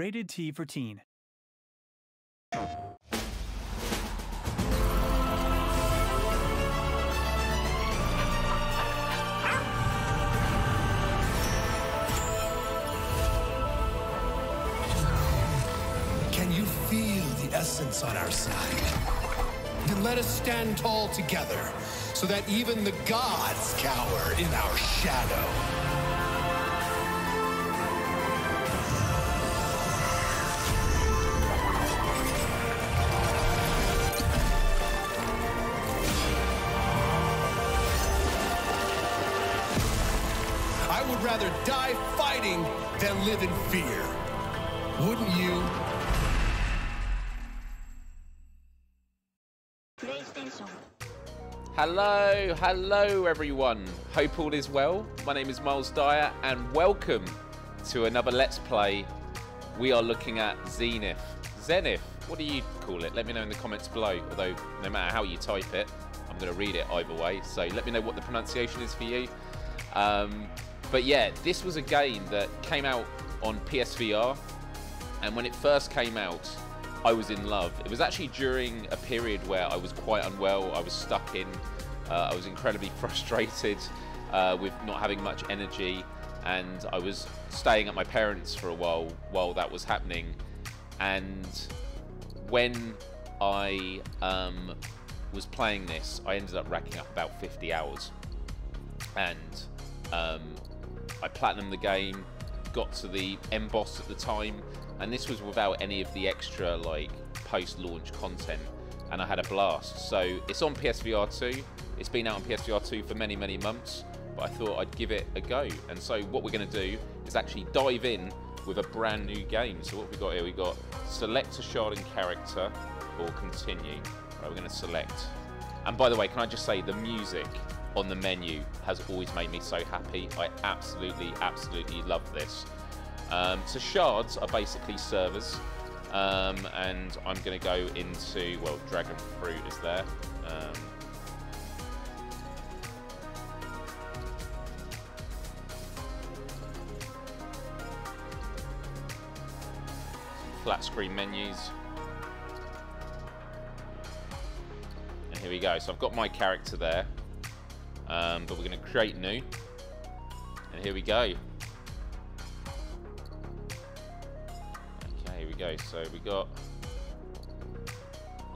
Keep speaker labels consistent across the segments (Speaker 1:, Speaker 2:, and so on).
Speaker 1: Rated T for Teen.
Speaker 2: Can you feel the essence on our side? Then let us stand tall together so that even the gods cower in our shadow.
Speaker 3: Hello, hello everyone. Hope all is well. My name is Myles Dyer and welcome to another Let's Play. We are looking at Zenith. Zenith, what do you call it? Let me know in the comments below. Although, no matter how you type it, I'm going to read it either way. So let me know what the pronunciation is for you. Um, but yeah, this was a game that came out on PSVR. And when it first came out, I was in love. It was actually during a period where I was quite unwell. I was stuck in. Uh, I was incredibly frustrated uh, with not having much energy, and I was staying at my parents for a while while that was happening. And when I um, was playing this, I ended up racking up about 50 hours, and um, I platinumed the game, got to the end boss at the time, and this was without any of the extra like post-launch content, and I had a blast. So it's on PSVR 2. It's been out on PSVR 2 for many, many months, but I thought I'd give it a go. And so what we're going to do is actually dive in with a brand new game. So what we got here, we got select a shard and character or continue. We're going to select. And by the way, can I just say the music on the menu has always made me so happy. I absolutely, absolutely love this. Um, so shards are basically servers, um, and I'm going to go into well, dragon fruit is there. Um, flat screen menus. And here we go. So I've got my character there, um, but we're going to create new. And here we go. Here we go. So we got.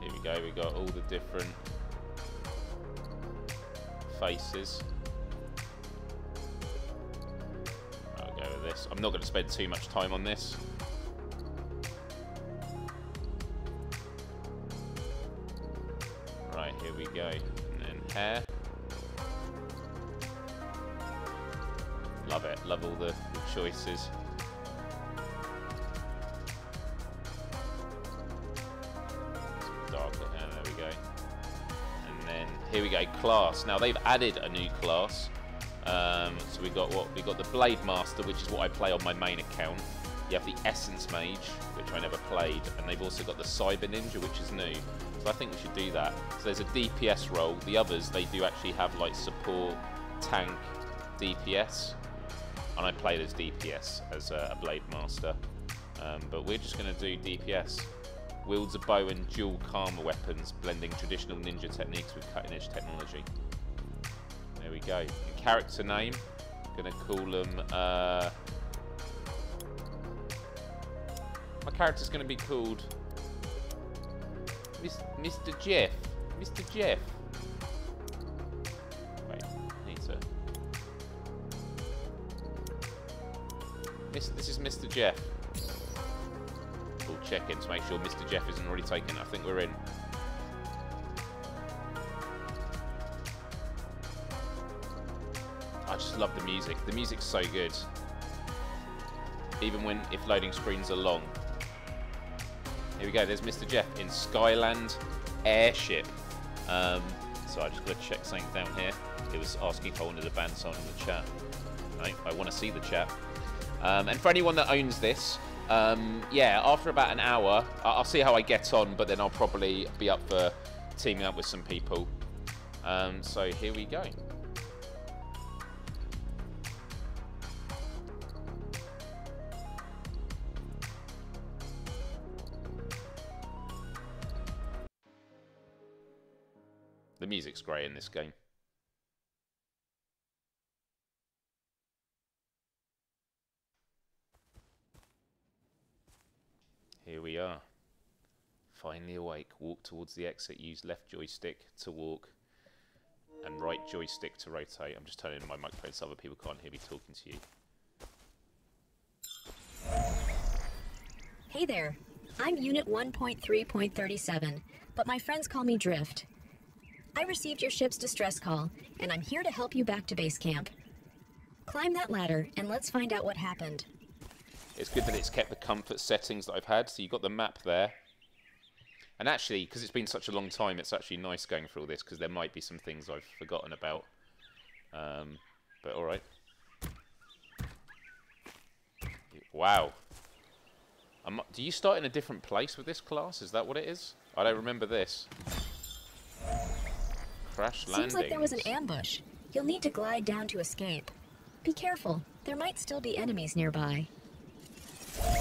Speaker 3: Here we go. We got all the different faces. I'll go with this. I'm not going to spend too much time on this. Right, here we go. And then hair. Love it. Love all the, the choices. Here we go, class. Now they've added a new class. Um, so we got what we got the Blade Master, which is what I play on my main account. You have the Essence Mage, which I never played, and they've also got the Cyber Ninja, which is new. So I think we should do that. So there's a DPS role. The others, they do actually have like support, tank, DPS, and I played as DPS as a, a Blade Master. Um, but we're just going to do DPS. Wields a bow and dual kama weapons, blending traditional ninja techniques with cutting-edge technology. There we go. The character name, to call them. Uh, my character's to be called Miss, Mr. Jeff. Mr. Jeff. Wait. Miss, this is Mr. Jeff. To make sure Mr. Jeff isn't already taken. I think we're in. I just love the music. The music's so good. Even when if loading screens are long. Here we go. There's Mr. Jeff in Skyland Airship. Um, so I just got to check something down here. It was asking if I wanted to ban someone in the chat. No, I want to see the chat. Um, and for anyone that owns this, um, yeah, after about an hour, I'll see how I get on, but then I'll probably be up for teaming up with some people. Um, so here we go. The music's great in this game. Awake. Walk towards the exit. Use left joystick to walk and right joystick to rotate. I'm just turning on my microphone so other people can't hear me talking to you.
Speaker 1: Hey there. I'm Unit 1.3.37, but my friends call me Drift. I received your ship's distress call, and I'm here to help you back to base camp. Climb that ladder, and let's find out what happened.
Speaker 3: It's good that it's kept the comfort settings that I've had. So you've got the map there. And actually, because it's been such a long time, it's actually nice going through all this, because there might be some things I've forgotten about. Um, but alright. Wow. I'm, do you start in a different place with this class? Is that what it is? I don't remember this. Crash landing.
Speaker 1: Seems like there was an ambush. You'll need to glide down to escape. Be careful. There might still be enemies nearby.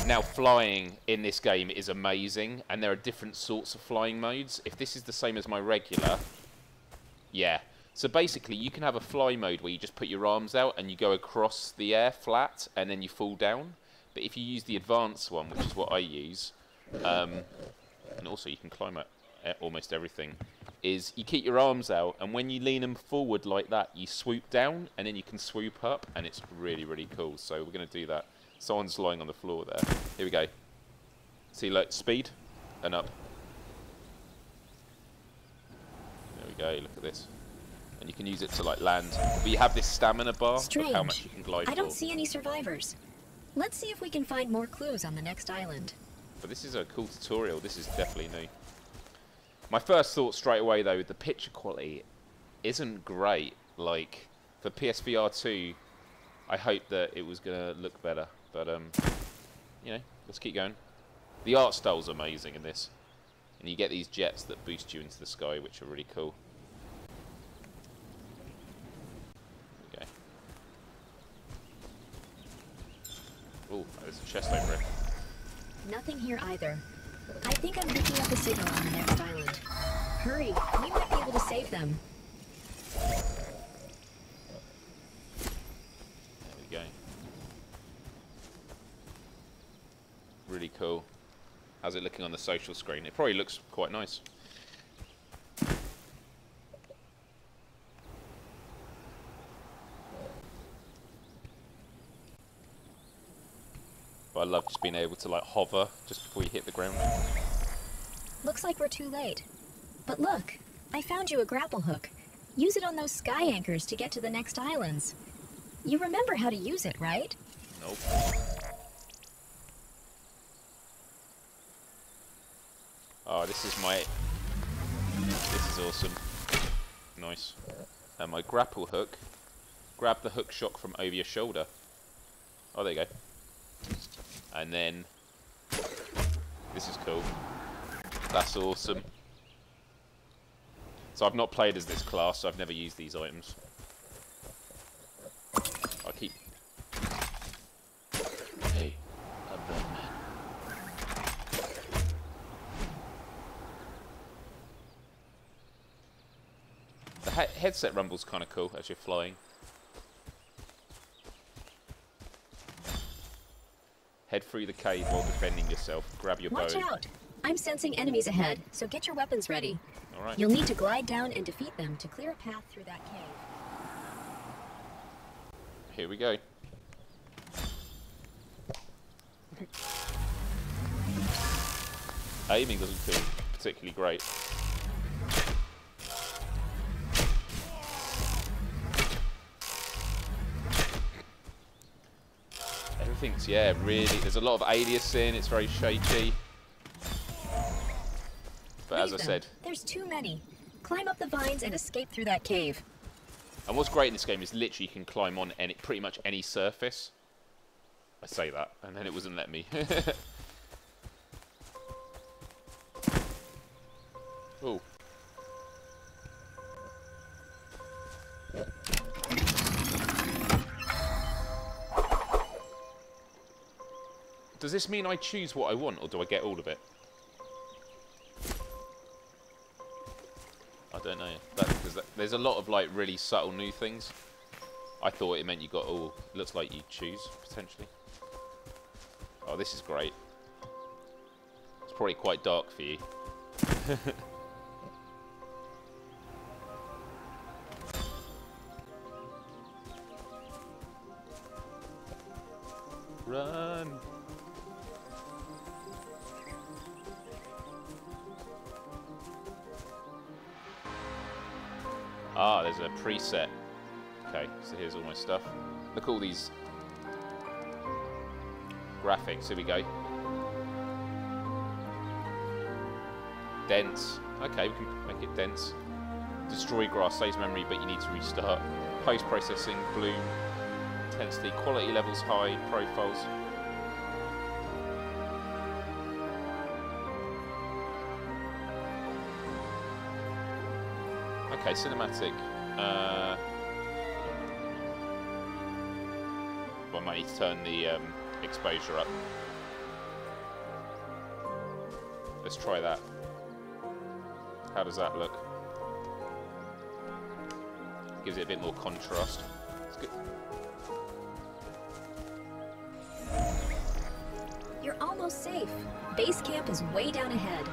Speaker 3: Now, flying in this game is amazing, and there are different sorts of flying modes. If this is the same as my regular, yeah. So basically, you can have a fly mode where you just put your arms out and you go across the air flat, and then you fall down. But if you use the advanced one, which is what I use, um, and also you can climb at almost everything, is you keep your arms out, and when you lean them forward like that, you swoop down, and then you can swoop up, and it's really, really cool. So we're going to do that. Someone's lying on the floor there. Here we go. See, look, speed and up. There we go, look at this. And you can use it to, like, land. But you have this stamina bar
Speaker 1: Strange.
Speaker 3: of how much you can glide
Speaker 1: I don't
Speaker 3: for.
Speaker 1: see any survivors. Let's see if we can find more clues on the next island.
Speaker 3: But this is a cool tutorial. This is definitely new. My first thought straight away, though, the picture quality isn't great. Like, for PSVR 2, I hoped that it was going to look better. But, um, you know, let's keep going. The art style's amazing in this. And you get these jets that boost you into the sky, which are really cool. Okay. Oh, there's a chest over here.
Speaker 1: Nothing here either. I think I'm picking up a signal on the next island. Hurry, we might be able to save them.
Speaker 3: There we go. Really cool. How's it looking on the social screen? It probably looks quite nice. But I love just being able to like hover just before you hit the ground.
Speaker 1: Looks like we're too late. But look, I found you a grapple hook. Use it on those sky anchors to get to the next islands. You remember how to use it, right?
Speaker 3: Nope. Oh, this is my... This is awesome. Nice. And my grapple hook. Grab the hook shot from over your shoulder. Oh, there you go. And then... This is cool. That's awesome. So I've not played as this class, so I've never used these items. I keep... Hey, I'm Batman. The he headset rumble's kind of cool as you're flying. Head through the cave while defending yourself. Grab your
Speaker 1: Watch
Speaker 3: bow.
Speaker 1: out! I'm sensing enemies ahead, so get your weapons ready.
Speaker 3: Alright.
Speaker 1: You'll need to glide down and defeat them to clear a path through that cave.
Speaker 3: Here we go. Aiming doesn't feel particularly great. Everything's, yeah, really, there's a lot of aliasing, it's very shaky. But as I
Speaker 1: them.
Speaker 3: said,
Speaker 1: There's too many. Climb up the vines and escape through that cave.
Speaker 3: And what's great in this game is literally you can climb on any pretty much any surface. I say that, and then it wasn't let me. oh. Does this mean I choose what I want, or do I get all of it? I don't know. That, that, there's a lot of like really subtle new things. I thought it meant you got all. Looks like you choose potentially. Oh, this is great. It's probably quite dark for you. Run! Ah, there's a preset. Okay, so here's all my stuff. Look at all these graphics. Here we go. Dense. Okay, we can make it dense. Destroy grass, saves memory, but you need to restart. Post-processing, bloom, intensity, quality levels high, profiles. Okay, cinematic. Uh, well, I might need to turn the um, exposure up. Let's try that. How does that look? Gives it a bit more contrast. It's good.
Speaker 1: You're almost safe. Base camp is way down ahead.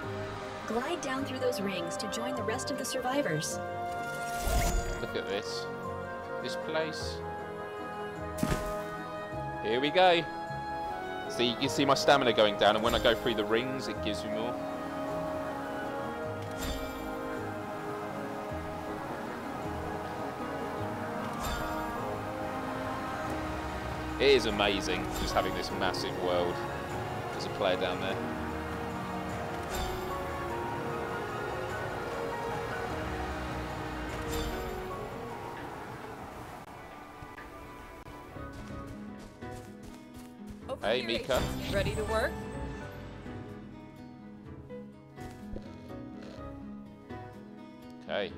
Speaker 1: Glide down through those rings to join the rest of the survivors.
Speaker 3: Look at this. This place. Here we go. See, you see my stamina going down, and when I go through the rings, it gives me more. It is amazing just having this massive world as a player down there.
Speaker 4: Over
Speaker 3: Hey, Mika.
Speaker 4: Ready to work?
Speaker 3: Okay.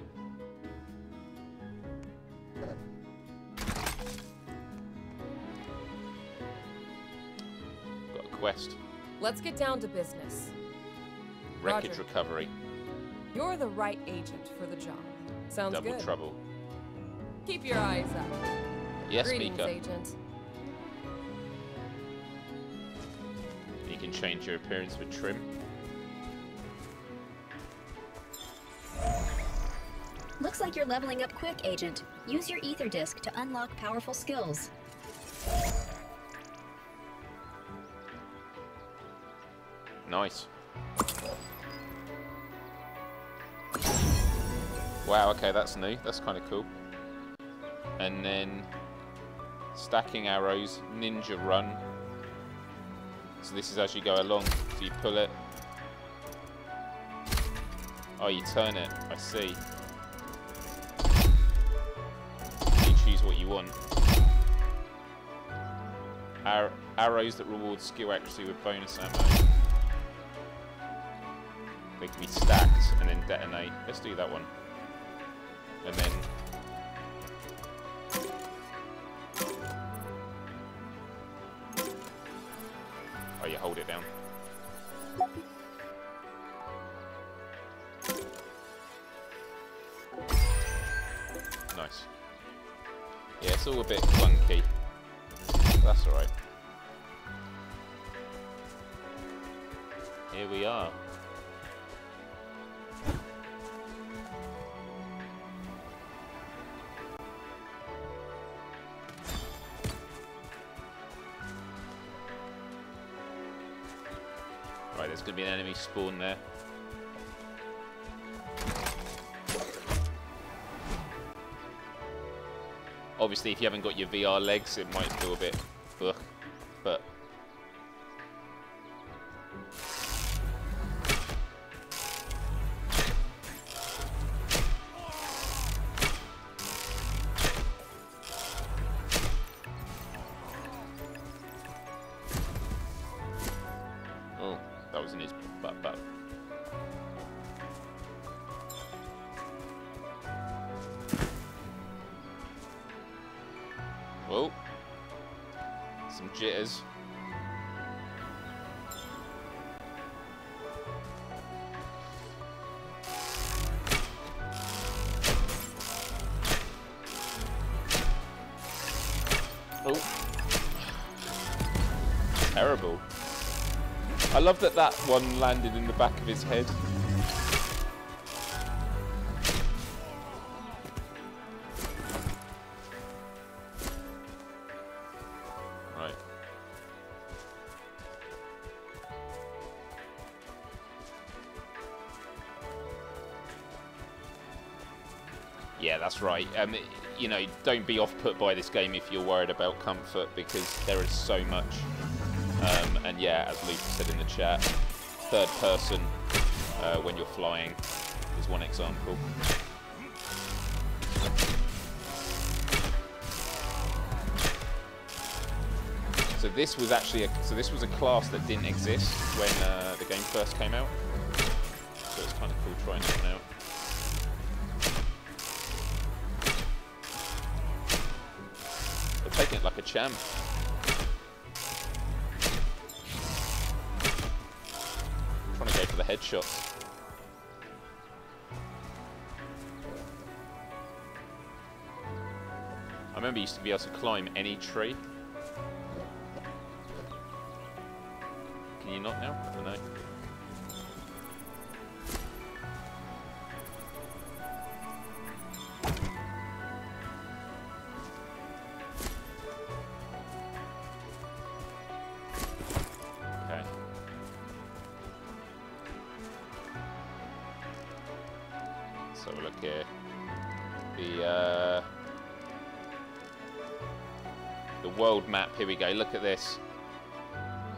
Speaker 3: Got a quest.
Speaker 4: Let's get down to business.
Speaker 3: Wreckage
Speaker 4: Roger.
Speaker 3: recovery.
Speaker 4: You're the right agent for the job. Sounds
Speaker 3: Double
Speaker 4: good.
Speaker 3: trouble.
Speaker 4: Keep your eyes up.
Speaker 3: Yes,
Speaker 4: Greetings,
Speaker 3: Mika.
Speaker 4: agent.
Speaker 3: Change your appearance with trim.
Speaker 1: Looks like you're leveling up quick, Agent. Use your ether disc to unlock powerful skills.
Speaker 3: Nice. Wow, okay, that's new. That's kind of cool. And then stacking arrows, ninja run. So this is as you go along. So you pull it. Oh, you turn it. I see. You choose what you want. Ar arrows that reward skill accuracy with bonus ammo. They can be stacked and then detonate. Let's do that one. And then... to be an enemy spawn there. Obviously, if you haven't got your VR legs, it might feel a bit love that that one landed in the back of his head. Right. Yeah, that's right. Um, you know, don't be off-put by this game if you're worried about comfort because there is so much. Yeah, as Luke said in the chat, third person uh, when you're flying is one example. So this was actually a, so this was a class that didn't exist when uh, the game first came out. So it's kind of cool trying it out. They're taking it like a champ. For the headshot. I remember you used to be able to climb any tree. Can you not now? I don't know.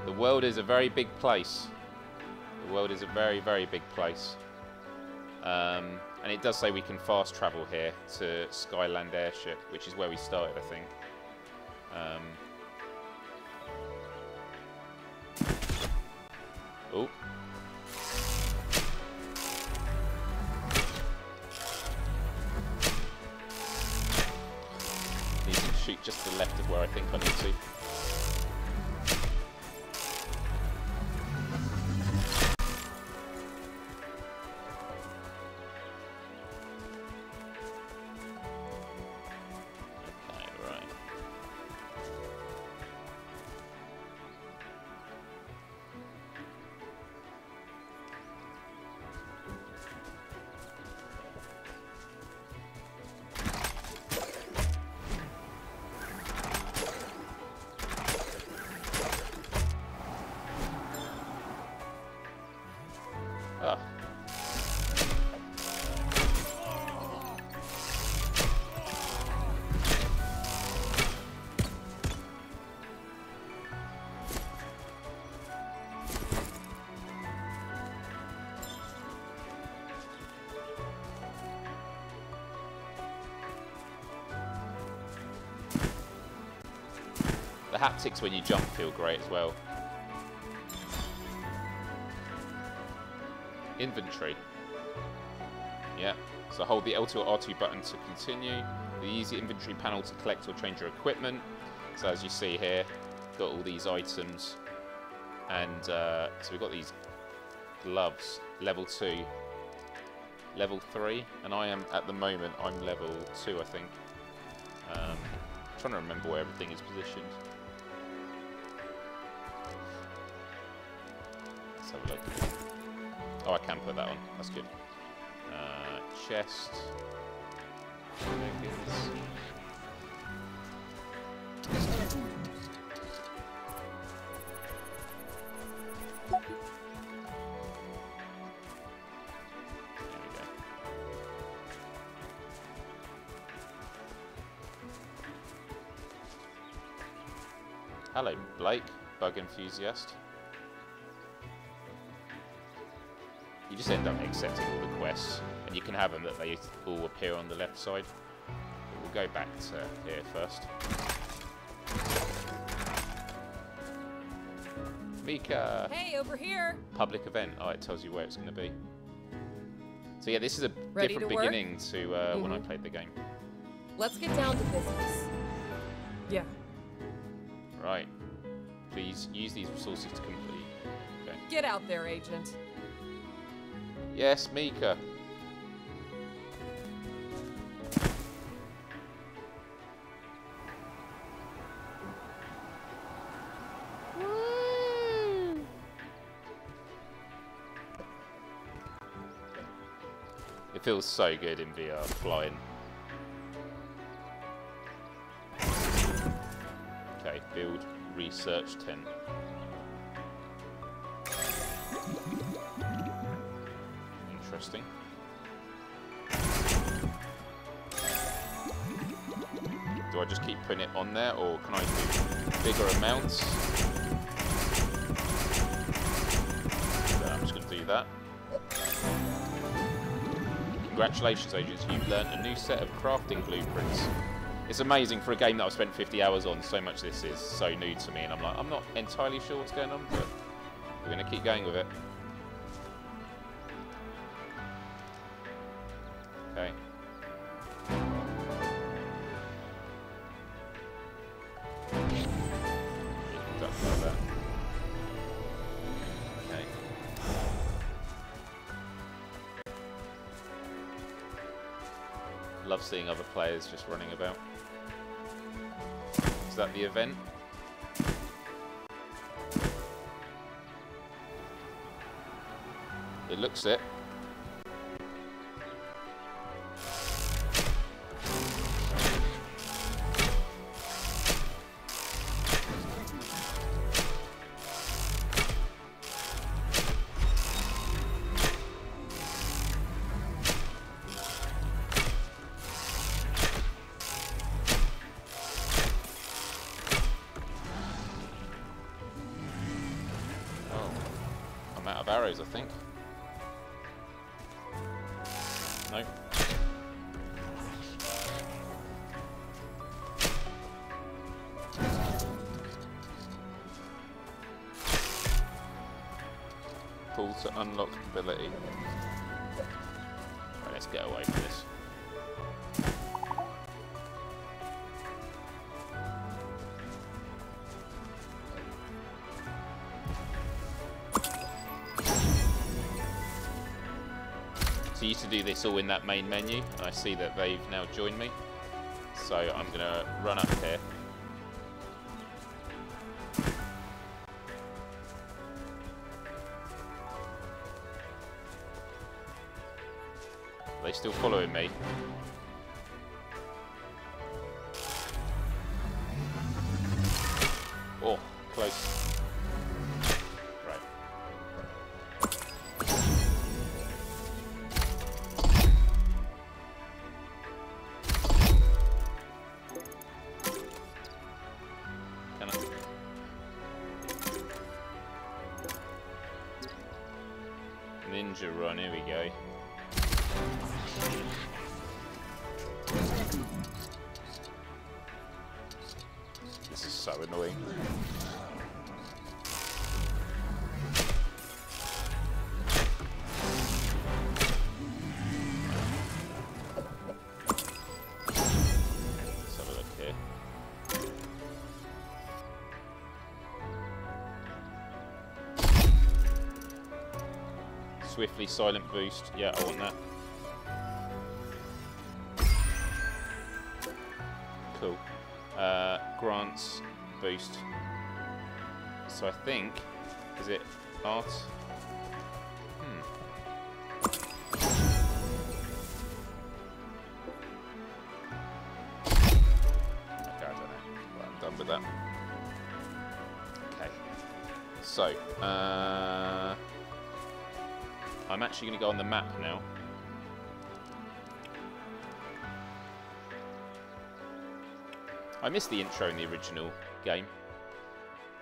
Speaker 3: The world is a very big place. The world is a very, very big place. Um, and it does say we can fast travel here to Skyland Airship, which is where we started, I think. Um, haptics when you jump feel great as well. Inventory. Yeah. So hold the L2 or R2 button to continue. The easy inventory panel to collect or change your equipment. So as you see here, got all these items. And uh, so we've got these gloves, level 2, level 3. And I am, at the moment, I'm level 2, I think. Um, trying to remember where everything is positioned. Put that on. That's good. Uh, chest. Hello, Blake, bug enthusiast. Just end up accepting all the quests, and you can have them that they all appear on the left side. But we'll go back to here first. Mika!
Speaker 4: Hey, over here.
Speaker 3: Public event. Oh, it tells you where it's going to be. So yeah, this is a
Speaker 4: Ready
Speaker 3: different
Speaker 4: to work?
Speaker 3: beginning to uh, when I
Speaker 4: Mhm.
Speaker 3: played the game.
Speaker 4: Let's get down to business. Yeah.
Speaker 3: Right. Please use these resources to complete. Okay.
Speaker 4: Get out there, Agent.
Speaker 3: Yes, Mika. It feels so good in VR, flying. Okay, build research tent. Interesting. Do I just keep putting it on there or can I do bigger amounts? I'm just going to do that. Congratulations, agents, you've learned a new set of crafting blueprints. It's amazing for a game that I've spent 50 hours on, so much this is so new to me, and I'm like, I'm not entirely sure what's going on, but we're going to keep going with it. Players just running about. Is that the event? It looks it. This all in that main menu, I see that they've now joined me. So I'm going to run up here. Silent boost. Yeah, I want that. Cool. Uh, grants boost. So I think, is it art? Actually going to go on the map now. I missed the intro in the original game.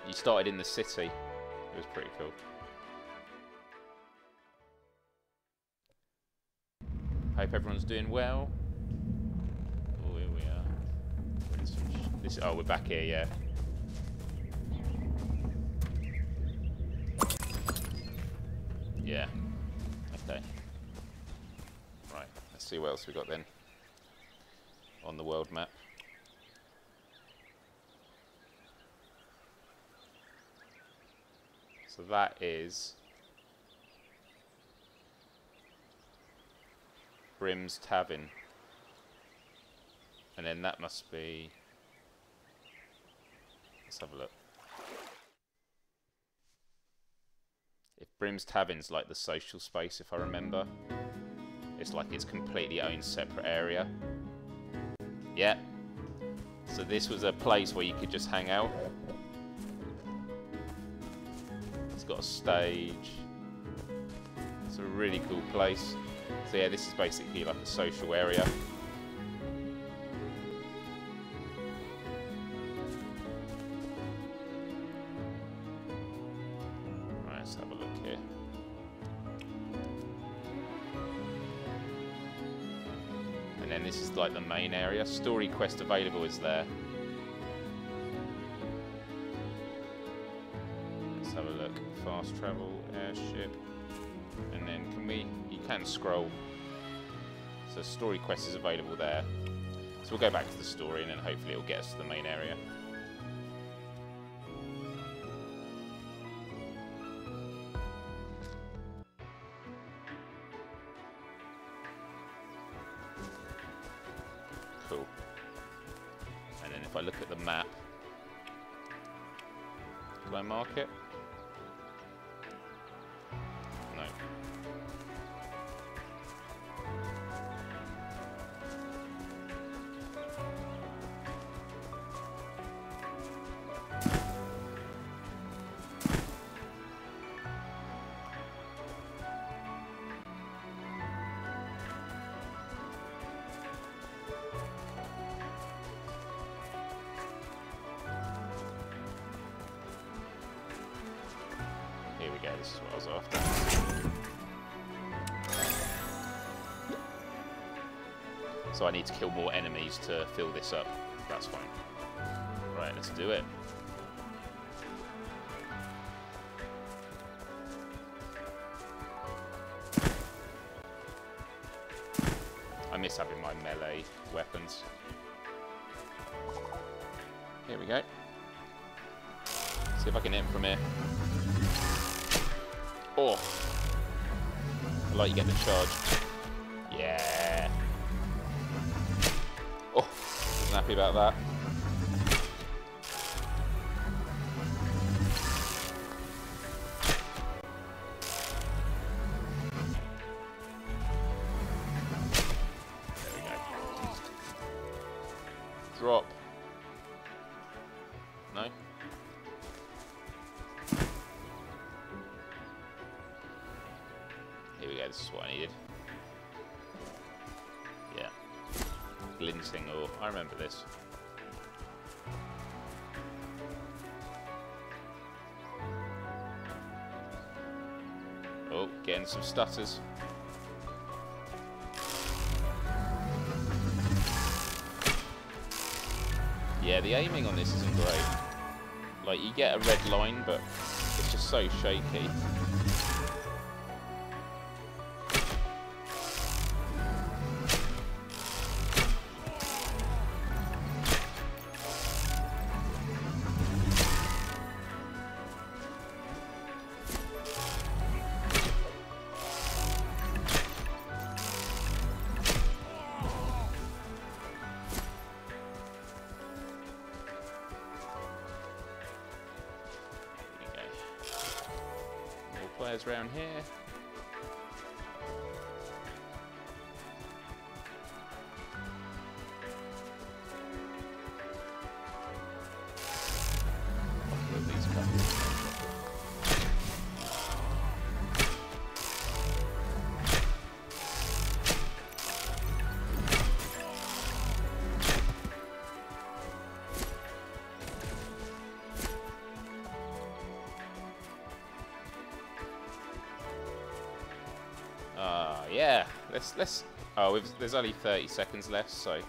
Speaker 3: You started in the city. It was pretty cool. Hope everyone's doing well. Oh, here we are. This, oh, we're back here, yeah. Yeah. Right, let's see what else we've got then on the world map. So that is Brim's Tavern. And then that must be. Let's have a look. If Brim's Tavern's like the social space, if I remember, it's like it's completely own separate area. Yeah. So this was a place where you could just hang out. It's got a stage. It's a really cool place. So yeah, this is basically like a social area. Main area. Story quest available is there. Let's have a look. Fast travel, airship. And then can we, you can scroll. So story quest is available there. So we'll go back to the story and then hopefully it'll get us to the main area. I need to kill more enemies to fill this up. That's fine. Right, let's do it. I miss having my melee weapons. Here we go. See if I can hit him from here. Oh. I like you get the charge. Happy about that. Getting some stutters. Yeah, the aiming on this isn't great. Like, you get a red line, but it's just so shaky. Let's let's. Oh, there's only 30 seconds left, so.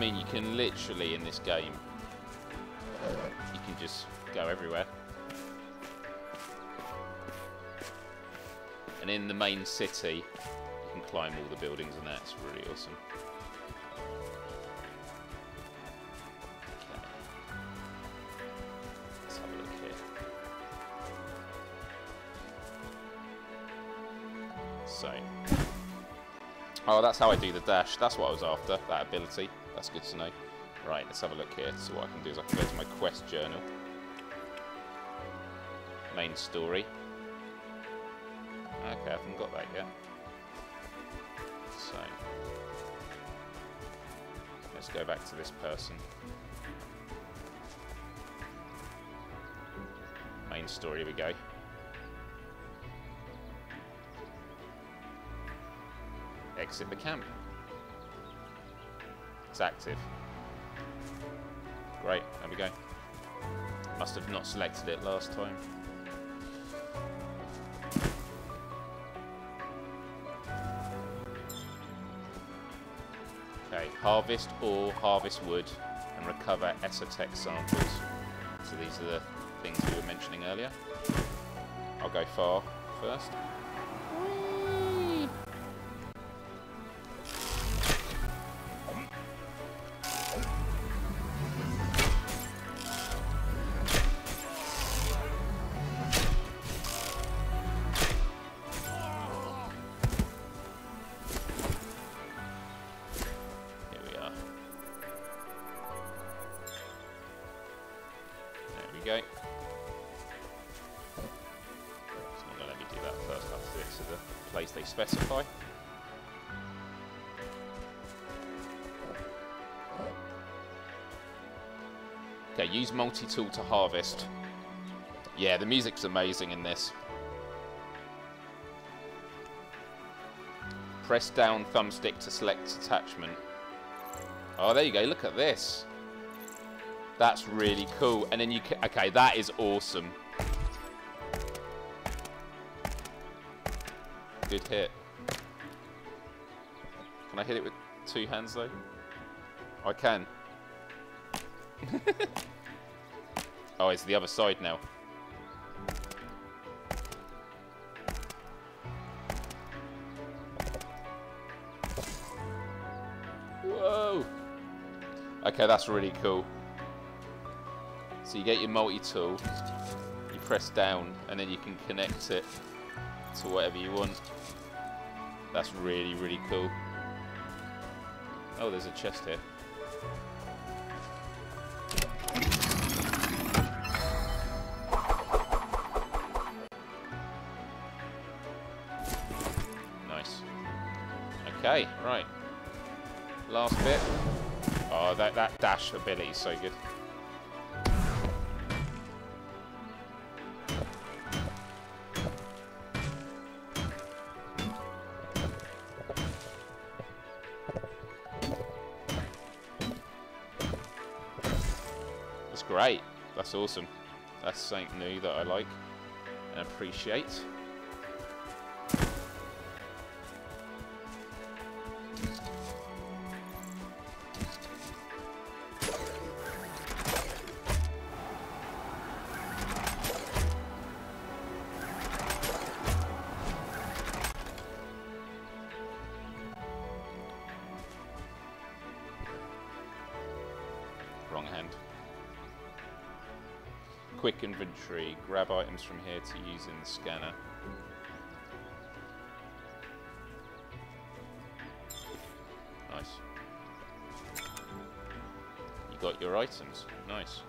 Speaker 3: Mean, you can literally, in this game, you can just go everywhere. And in the main city, you can climb all the buildings and that's really awesome. So. Oh, that's how I do the dash. That's what I was after, that ability. That's good to know. Right, let's have a look here. So what I can do is I can go to my quest journal. Main story. Okay, I haven't got that yet. So. Let's go back to this person. Main story, we go. Exit the camp. It's active. Great, there we go. Must have not selected it last time. Okay, harvest ore, harvest wood, and recover Esotex samples. So these are the things we were mentioning earlier. I'll go far first. Multi-tool to harvest. Yeah, the music's amazing in this. Press down thumbstick to select attachment. Oh, there you go. Look at this. That's really cool. And then you can... Okay, that is awesome. Good hit. Can I hit it with two hands, though? I can. oh, it's the other side now. Whoa! Okay, that's really cool. So you get your multi-tool, you press down, and then you can connect it to whatever you want. That's really, really cool. Oh, there's a chest here. That ability is so good. That's great. That's awesome. That's something new that I like and appreciate. Grab items from here to use in the scanner. Nice. You got your items. Nice.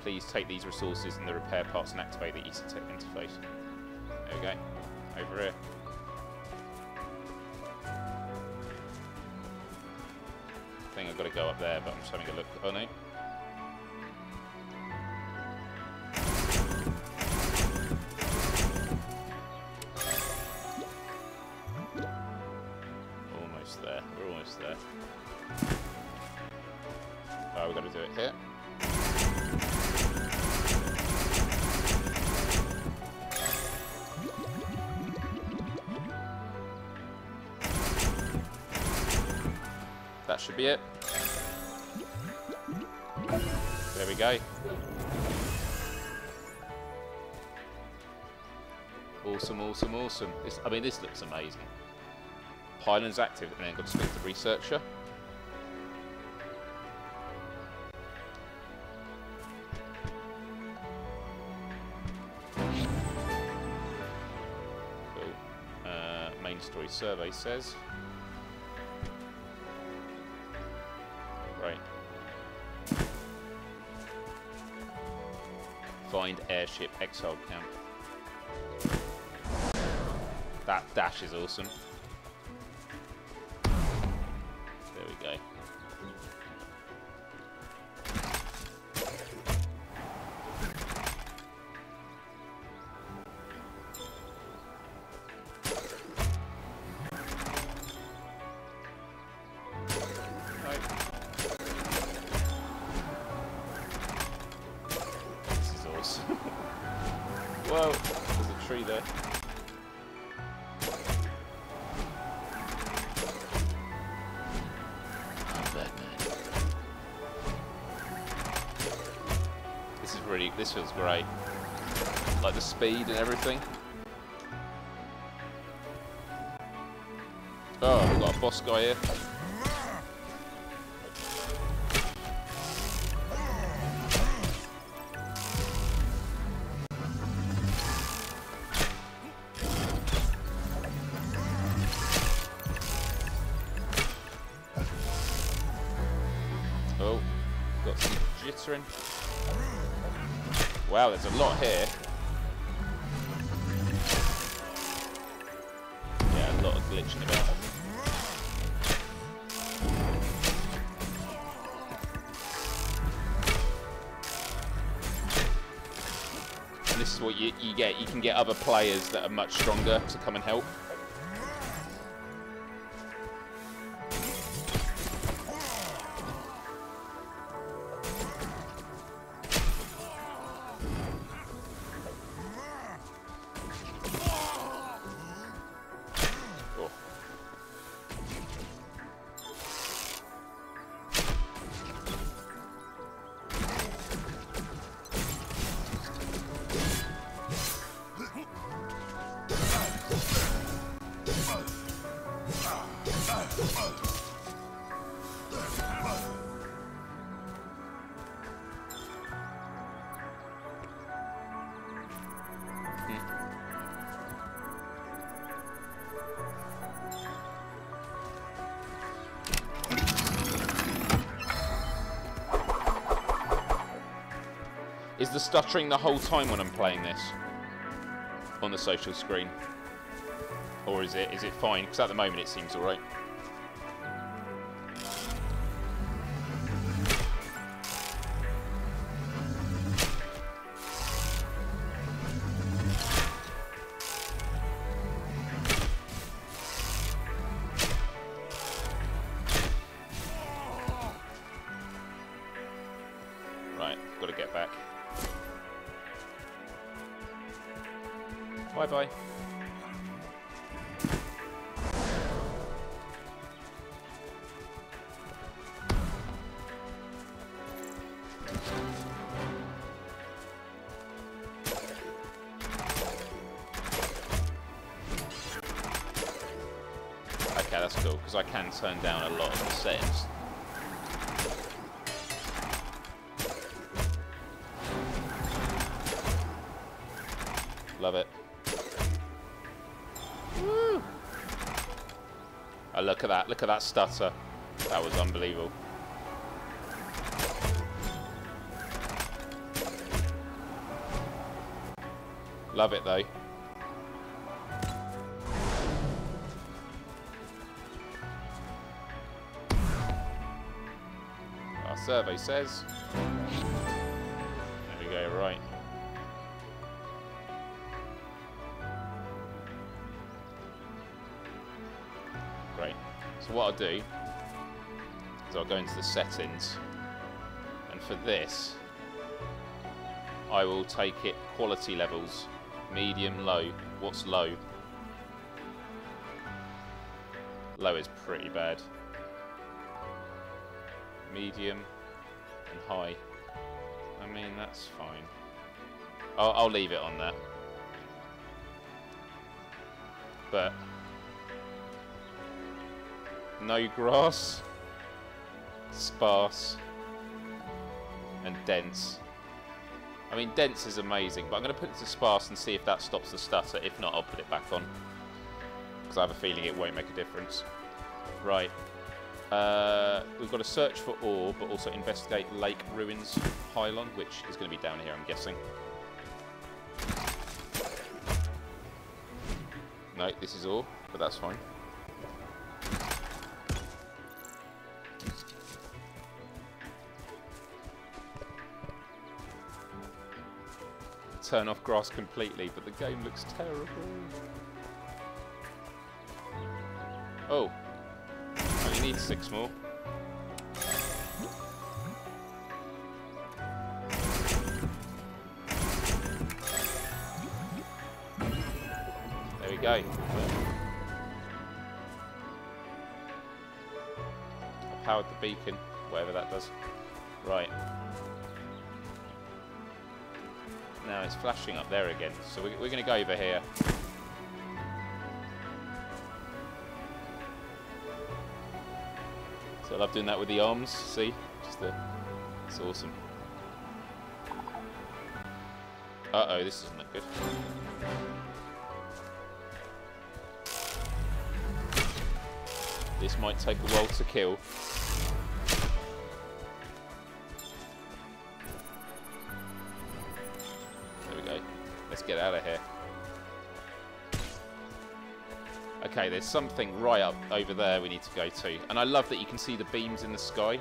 Speaker 3: Please take these resources and the repair parts and activate the EasyTech interface. There we go. Over here. I think I've got to go up there, but I'm just having a look. Oh no. Awesome, awesome. This, I mean, this looks amazing. Pylon's active, and then got to speak to the researcher. Cool. Uh, main story survey says. Right. Find airship exile camp. Dash is awesome. This feels great. Like the speed and everything. Oh, we've got a boss guy here. There's a lot here. Yeah, a lot of glitching about. And this is what you, you get. You can get other players that are much stronger to come and help. Stuttering the whole time when I'm playing this? On the social screen? Or is it is it fine? Because at the moment it seems alright. Turn down a lot of the settings. Love it. Woo! Oh, look at that. Look at that stutter. That was unbelievable. Love it, though. Survey says... There we go, right. Great. So what I'll do is I'll go into the settings and for this I will take it quality levels medium low what's low low is pretty bad medium, high. I mean, that's fine. I'll, I'll leave it on that. But no grass, sparse, and dense. I mean, dense is amazing, but I'm going to put it to sparse and see if that stops the stutter. If not, I'll put it back on. Because I have a feeling it won't make a difference. Right. Uh, we've got to search for ore, but also investigate Lake Ruins Pylon, which is going to be down here, I'm guessing. No, this is ore, but that's fine. Turn off grass completely, but the game looks terrible. Oh, need six more. There we go. I powered the beacon, whatever that does. Right. Now it's flashing up there again, so we, we're going to go over here. Love doing that with the arms, see? Just the, it's awesome. Uh-oh, this isn't that good. This might take a while to kill. There we go. Let's get out of here. Okay, there's something right up over there we need to go to. And I love that you can see the beams in the sky.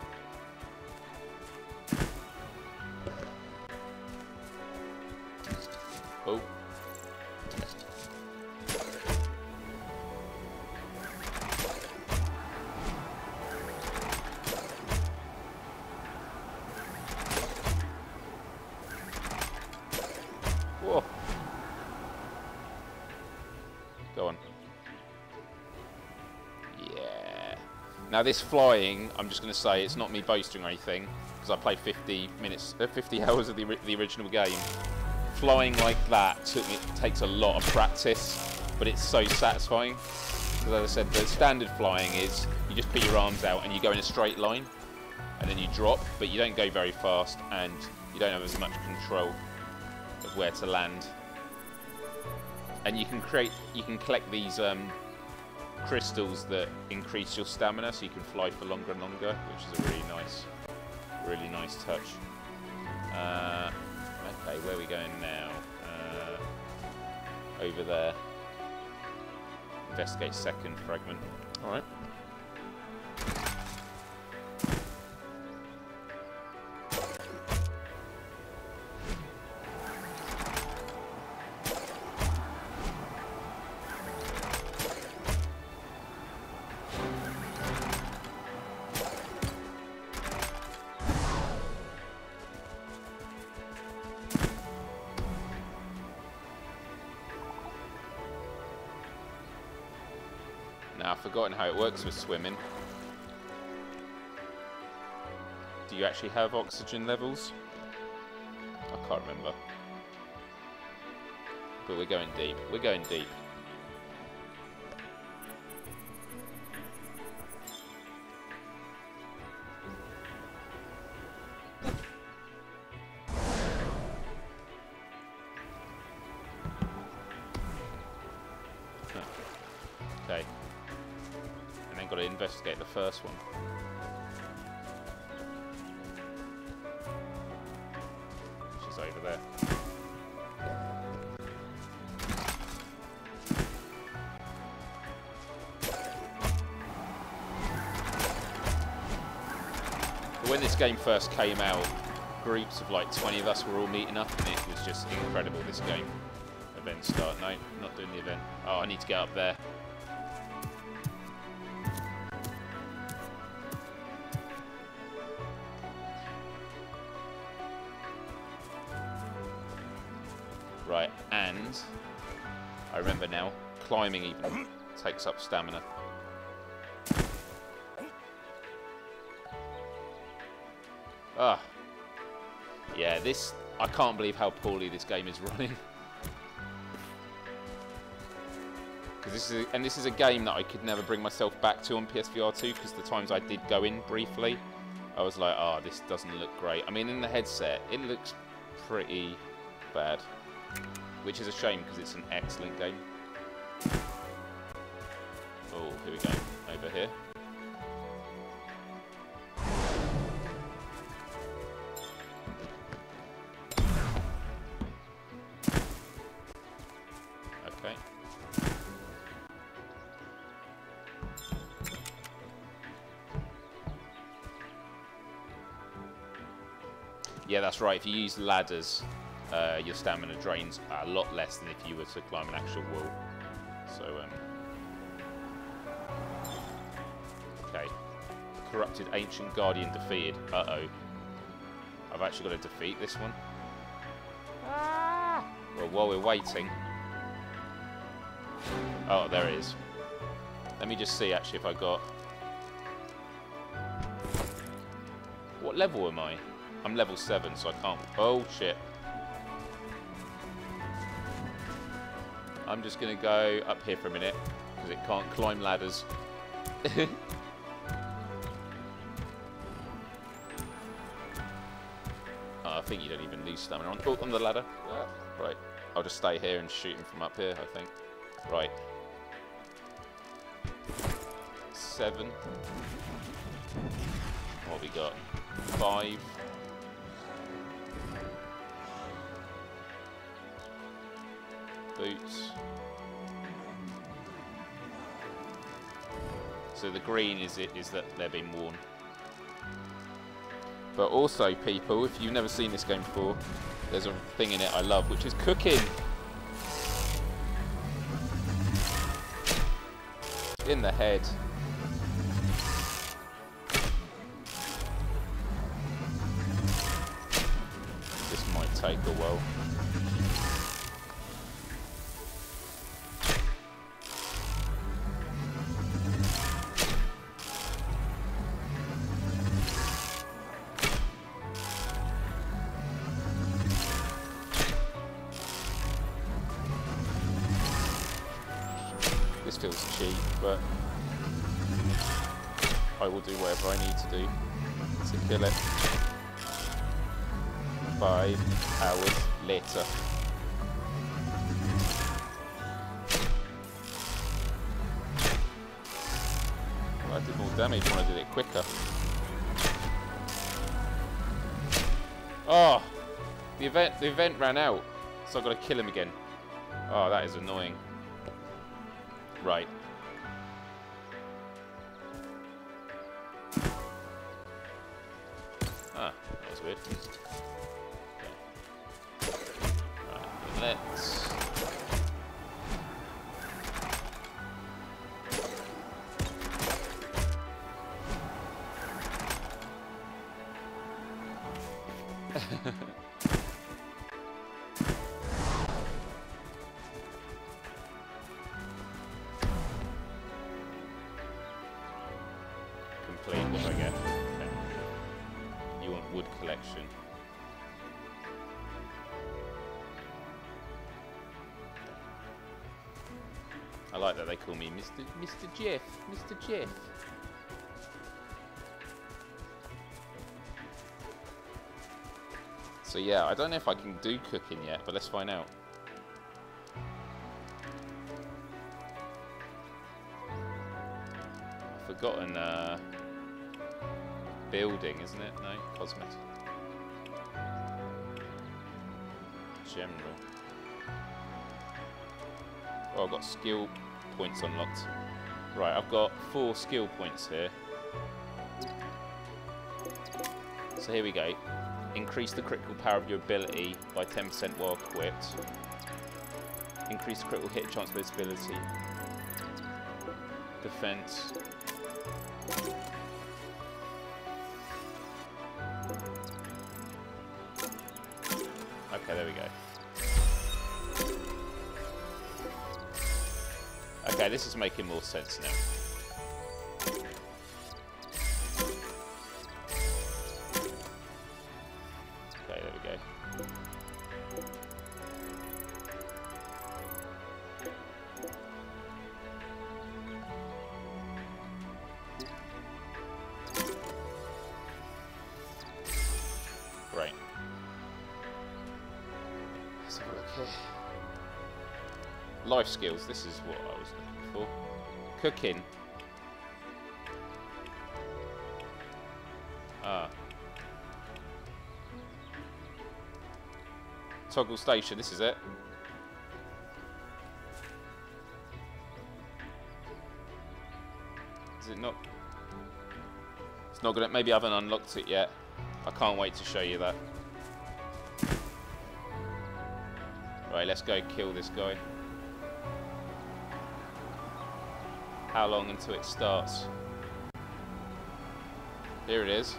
Speaker 3: Now this flying, I'm just going to say, it's not me boasting or anything, because I played 50 minutes, uh, 50 hours of the, the original game. Flying like that took me, takes a lot of practice, but it's so satisfying. Because as I said, the standard flying is you just put your arms out and you go in a straight line, and then you drop, but you don't go very fast, and you don't have as much control of where to land. And you can create, you can collect these um, crystals that increase your stamina so you can fly for longer and longer, which is a really nice, really nice touch. Uh, okay, where are we going now? Uh, over there. Investigate second fragment. Alright. How it works with swimming. Do you actually have oxygen levels? I can't remember. But we're going deep. We're going deep. First one. Is over there. When this game first came out, groups of like 20 of us were all meeting up and it was just incredible this game. Event start. No, not doing the event. Oh, I need to get up there. Climbing even takes up stamina. Ah. Yeah, this... I can't believe how poorly this game is running. Because this is... A, and this is a game that I could never bring myself back to on PSVR 2, because the times I did go in briefly, I was like, oh, this doesn't look great. I mean, in the headset, it looks pretty bad. Which is a shame, because it's an excellent game. Here we go. Over here. Okay. Yeah, that's right. If you use ladders, uh, your stamina drains a lot less than if you were to climb an actual wall. So, um, Corrupted Ancient Guardian defeated. Uh-oh. I've actually got to defeat this one. Ah! Well, while we're waiting... Oh, there it is. Let me just see, actually, if I got... What level am I? I'm level 7, so I can't... Oh, shit. I'm just going to go up here for a minute, because it can't climb ladders. think you don't even lose stamina on, oh, on the ladder. Ah, right. I'll just stay here and shoot him from up here, I think. Right. Seven. What we got? Five. Boots. So the green is it is that they're being worn. But also, people, if you've never seen this game before, there's a thing in it I love, which is cooking. In the head. The event, ran out, so I've got to kill him again. Oh, that is annoying. Right. I like that they call me Mr. Mr. Jeff. Mr. Jeff. So yeah, I don't know if I can do cooking yet, but let's find out. I've forgotten uh, building, isn't it? No, cosmetic. General. Oh, I've got skill points unlocked. Right, I've got four skill points here. So here we go. Increase the critical power of your ability by 10% while equipped. Increase the critical hit chance its ability. Defense. this is making more sense now. Okay, there we go. Great. Let's have a look here. Life skills, this is what Cooking. Ah. Toggle station, this is it. Is it not? It's not gonna, maybe I haven't unlocked it yet. I can't wait to show you that. Right, let's go kill this guy. How long until it starts? Here it is.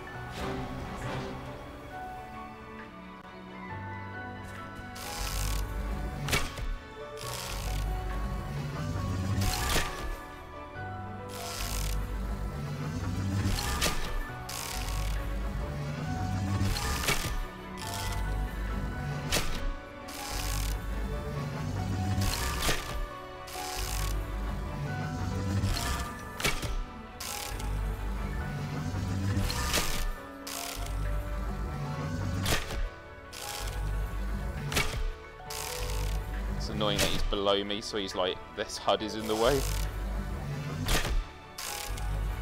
Speaker 3: Me, so he's like, this HUD is in the way.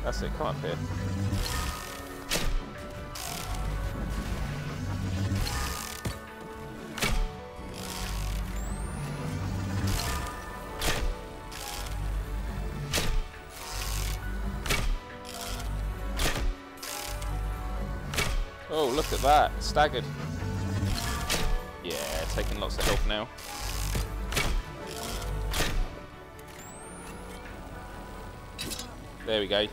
Speaker 3: That's it, come up here. Oh, look at that, staggered. Yeah, taking lots of health now. There we go. I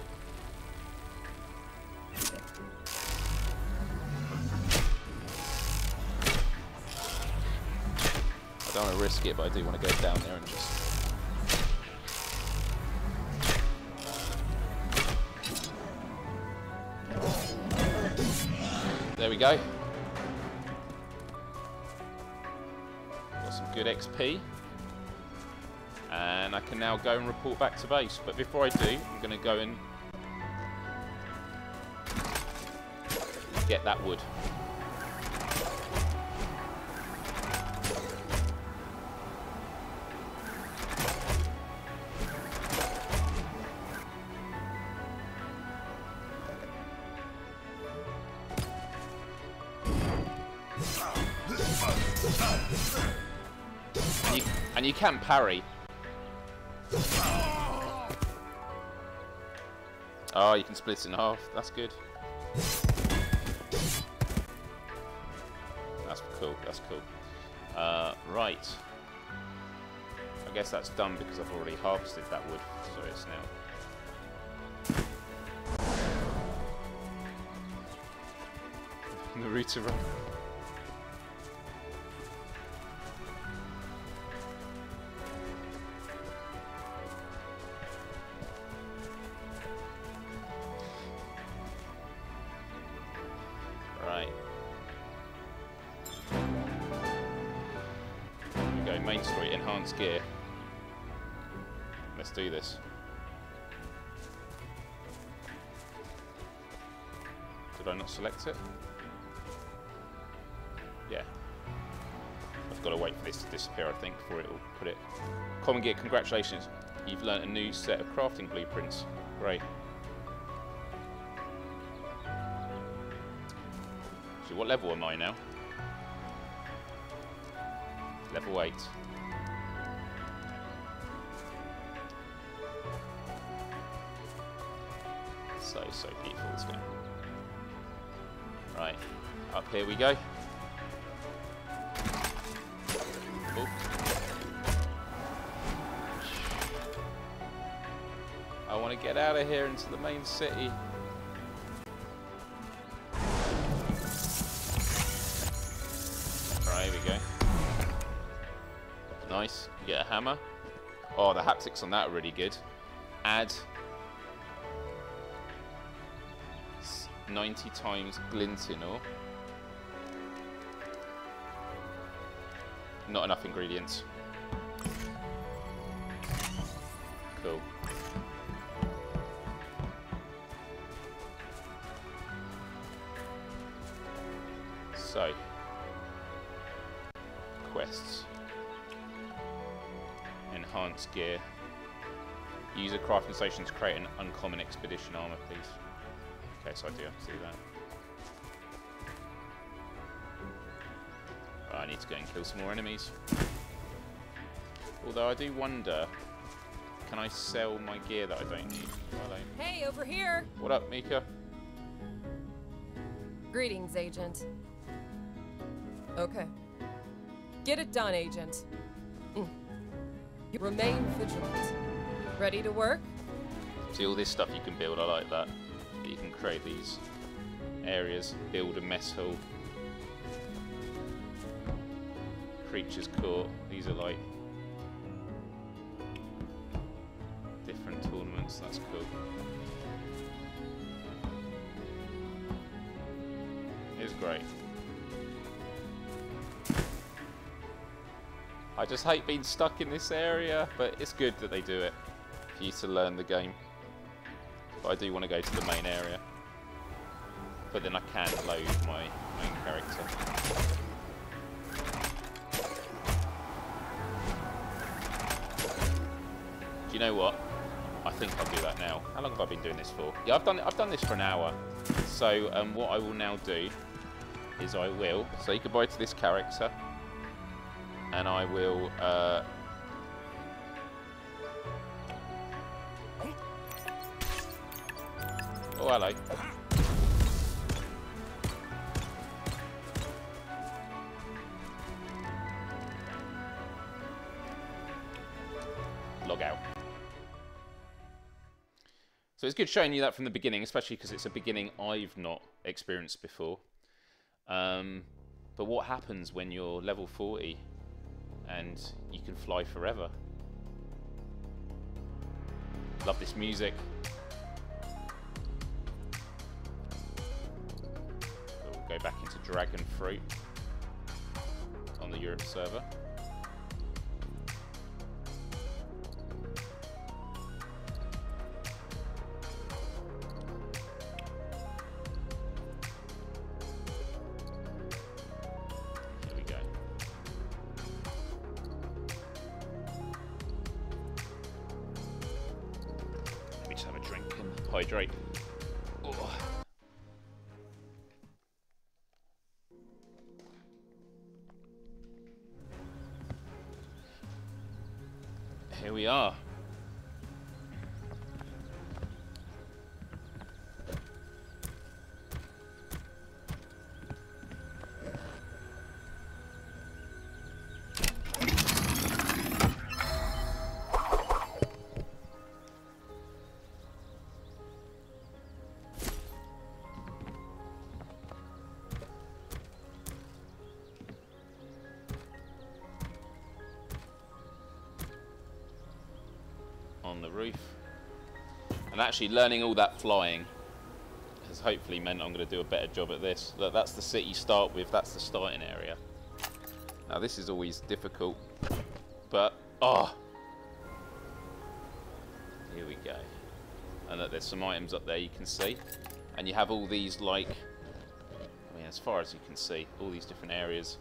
Speaker 3: don't want to risk it, but I do want to go down there and just... There we go. Got some good XP and I can now go and report back to base. But before I do, I'm going to go and get that wood. And you, and you can parry. Oh, you can split it in half. That's good. That's cool. That's cool. Uh, right. I guess that's done because I've already harvested that wood, so it's now. Naruto run. Select it? Yeah. I've got to wait for this to disappear, I think, before it will put it. Common gear, congratulations. You've learnt a new set of crafting blueprints. Great. So what level am I now? Level 8. So, so beautiful this game. Up here we go. I want to get out of here into the main city. Here we go. Nice. You get a hammer. Oh, the haptics on that are really good. Add 90 times glinting ore. Not enough ingredients. Cool. So, quests. Enhance gear. Use a crafting station to create an uncommon expedition armor piece. Okay, so I do have to do that. Kill some more enemies. Although I do wonder, can I sell my gear that I don't need?
Speaker 4: Hey, over here!
Speaker 3: What up, Mika?
Speaker 4: Greetings, Agent. Okay. Get it done, Agent. Mm. Remain vigilant. Ready to work?
Speaker 3: See all this stuff you can build, I like that. You can create these areas, build a mess hall. Creatures Court, these are like different tournaments, that's cool. It's great. I just hate being stuck in this area, but it's good that they do it for you to learn the game. But I do want to go to the main area. But then I can load my main character. You know what? I think I'll do that now. How long have I been doing this for? Yeah, I've done I've done this for an hour. So um, what I will now do is I will say goodbye to this character, and I will. Uh, oh, hello. So it's good showing you that from the beginning, especially because it's a beginning I've not experienced before. Um, but what happens when you're level 40 and you can fly forever? Love this music. So we'll go back into Dragon Fruit on the Europe server. Actually learning all that flying has hopefully meant I'm going to do a better job at this. Look, that's the city you start with, that's the starting area. Now this is always difficult, but, oh! Here we go. And look, there's some items up there you can see. And you have all these, like, I mean, as far as you can see, all these different areas.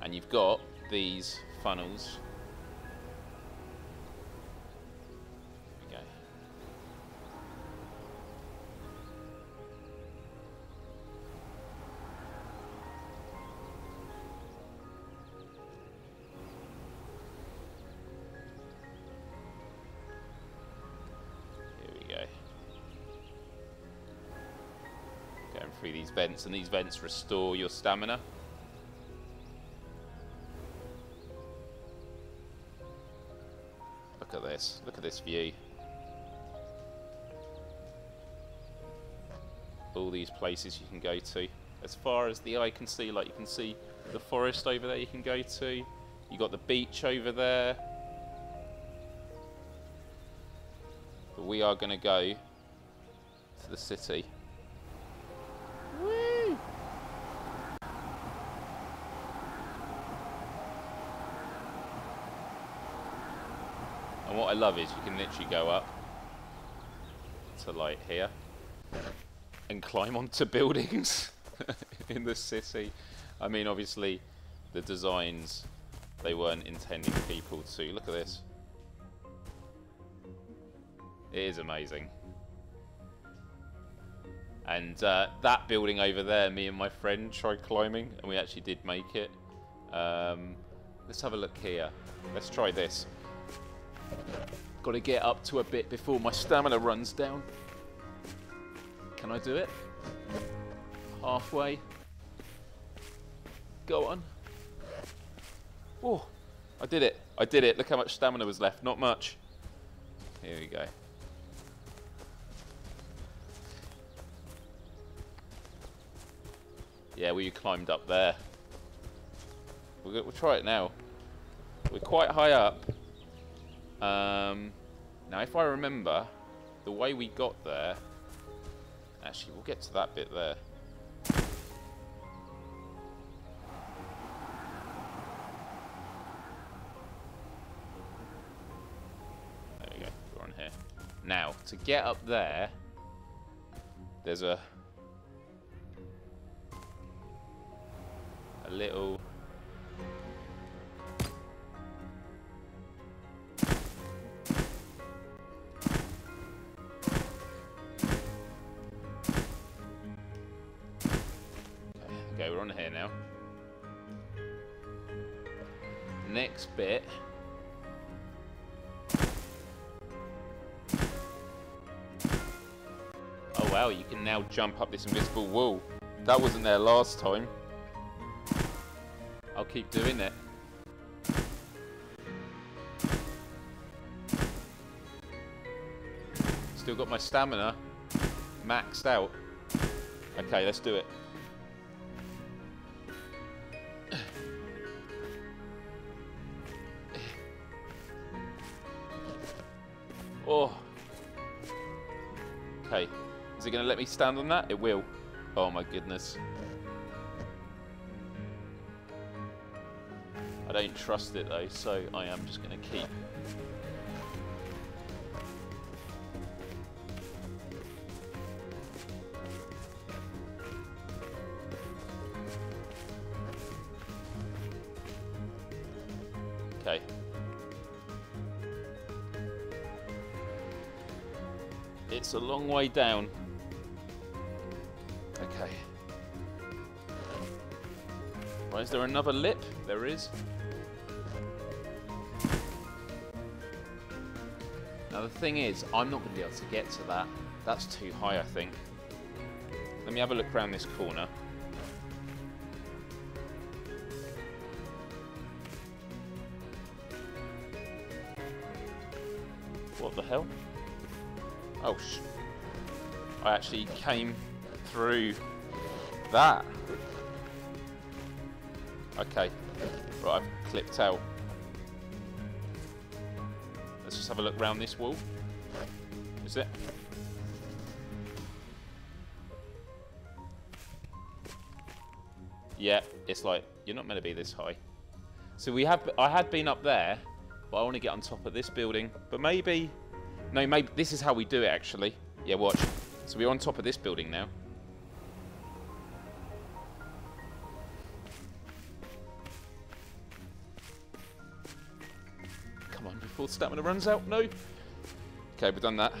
Speaker 3: And you've got these funnels vents, and these vents restore your stamina. Look at this. Look at this view. All these places you can go to. As far as the eye can see, like you can see the forest over there you can go to. You got the beach over there. But we are going to go to the city. Woo! And what I love is you can literally go up to like here and climb onto buildings in the city. I mean, obviously, the designs, they weren't intending people to. Look at this. It is amazing. And uh, that building over there, me and my friend tried climbing, and we actually did make it. Um, let's have a look here. Let's try this. Got to get up to a bit before my stamina runs down. Can I do it? Halfway. Go on. Oh, I did it. I did it. Look how much stamina was left. Not much. Here we go. Yeah, we climbed up there. We'll, we'll try it now. We're quite high up. Um, now, if I remember, the way we got there... Actually, we'll get to that bit there. There we go. We're on here. Now, to get up there, there's a a little jump up this invisible wall. That wasn't there last time. I'll keep doing it. Still got my stamina maxed out. Okay, let's do it. Me stand on that? It will. Oh my goodness. I don't trust it though, so I am just going to keep. Okay. It's a long way down. Another lip? There is. Now the thing is, I'm not going to be able to get to that. That's too high, I think. Let me have a look around this corner. What the hell? Oh, I actually came through that. Okay. Right, I've clipped out. Let's just have a look round this wall. Is it? Yeah, it's like, you're not meant to be this high. So we have, I had been up there, but I want to get on top of this building. But maybe, no, maybe this is how we do it actually. Yeah, watch. So we're on top of this building now. Stamina runs out. No. Okay, we've done that.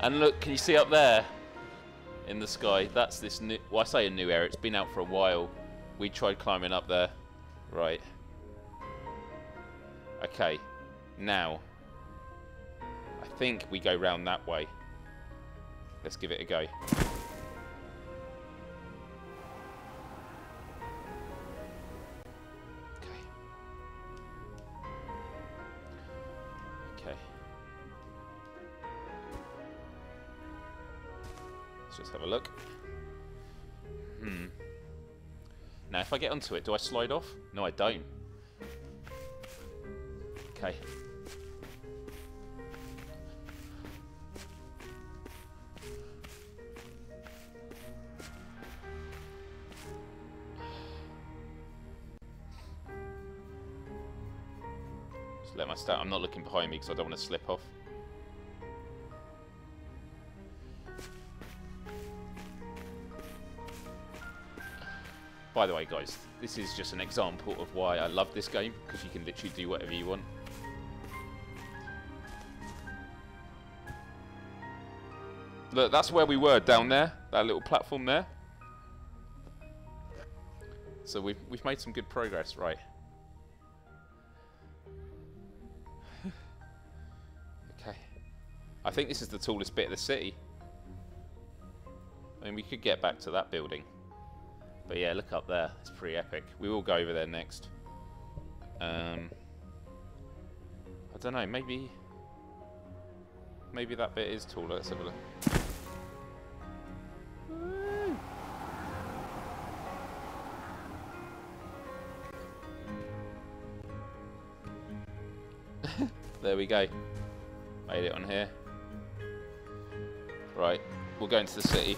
Speaker 3: And look, can you see up there in the sky? That's this new, well, I say a new area. It's been out for a while. We tried climbing up there. Right. Okay. Now. I think we go round that way. Let's give it a go. Okay. Let's just have a look. Hmm. Now, if I get onto it, do I slide off? No, I don't. Okay. I'm not looking behind me because I don't want to slip off. By the way, guys, this is just an example of why I love this game, because you can literally do whatever you want. Look, that's where we were, down there. That little platform there. So we've, we've made some good progress, right. Think this is the tallest bit of the city. I mean, we could get back to that building. But yeah, look up there. It's pretty epic. We will go over there next. Um, I don't know, maybe... Maybe that bit is taller. Let's have a look. there we go. Made it on here. We'll go into the city.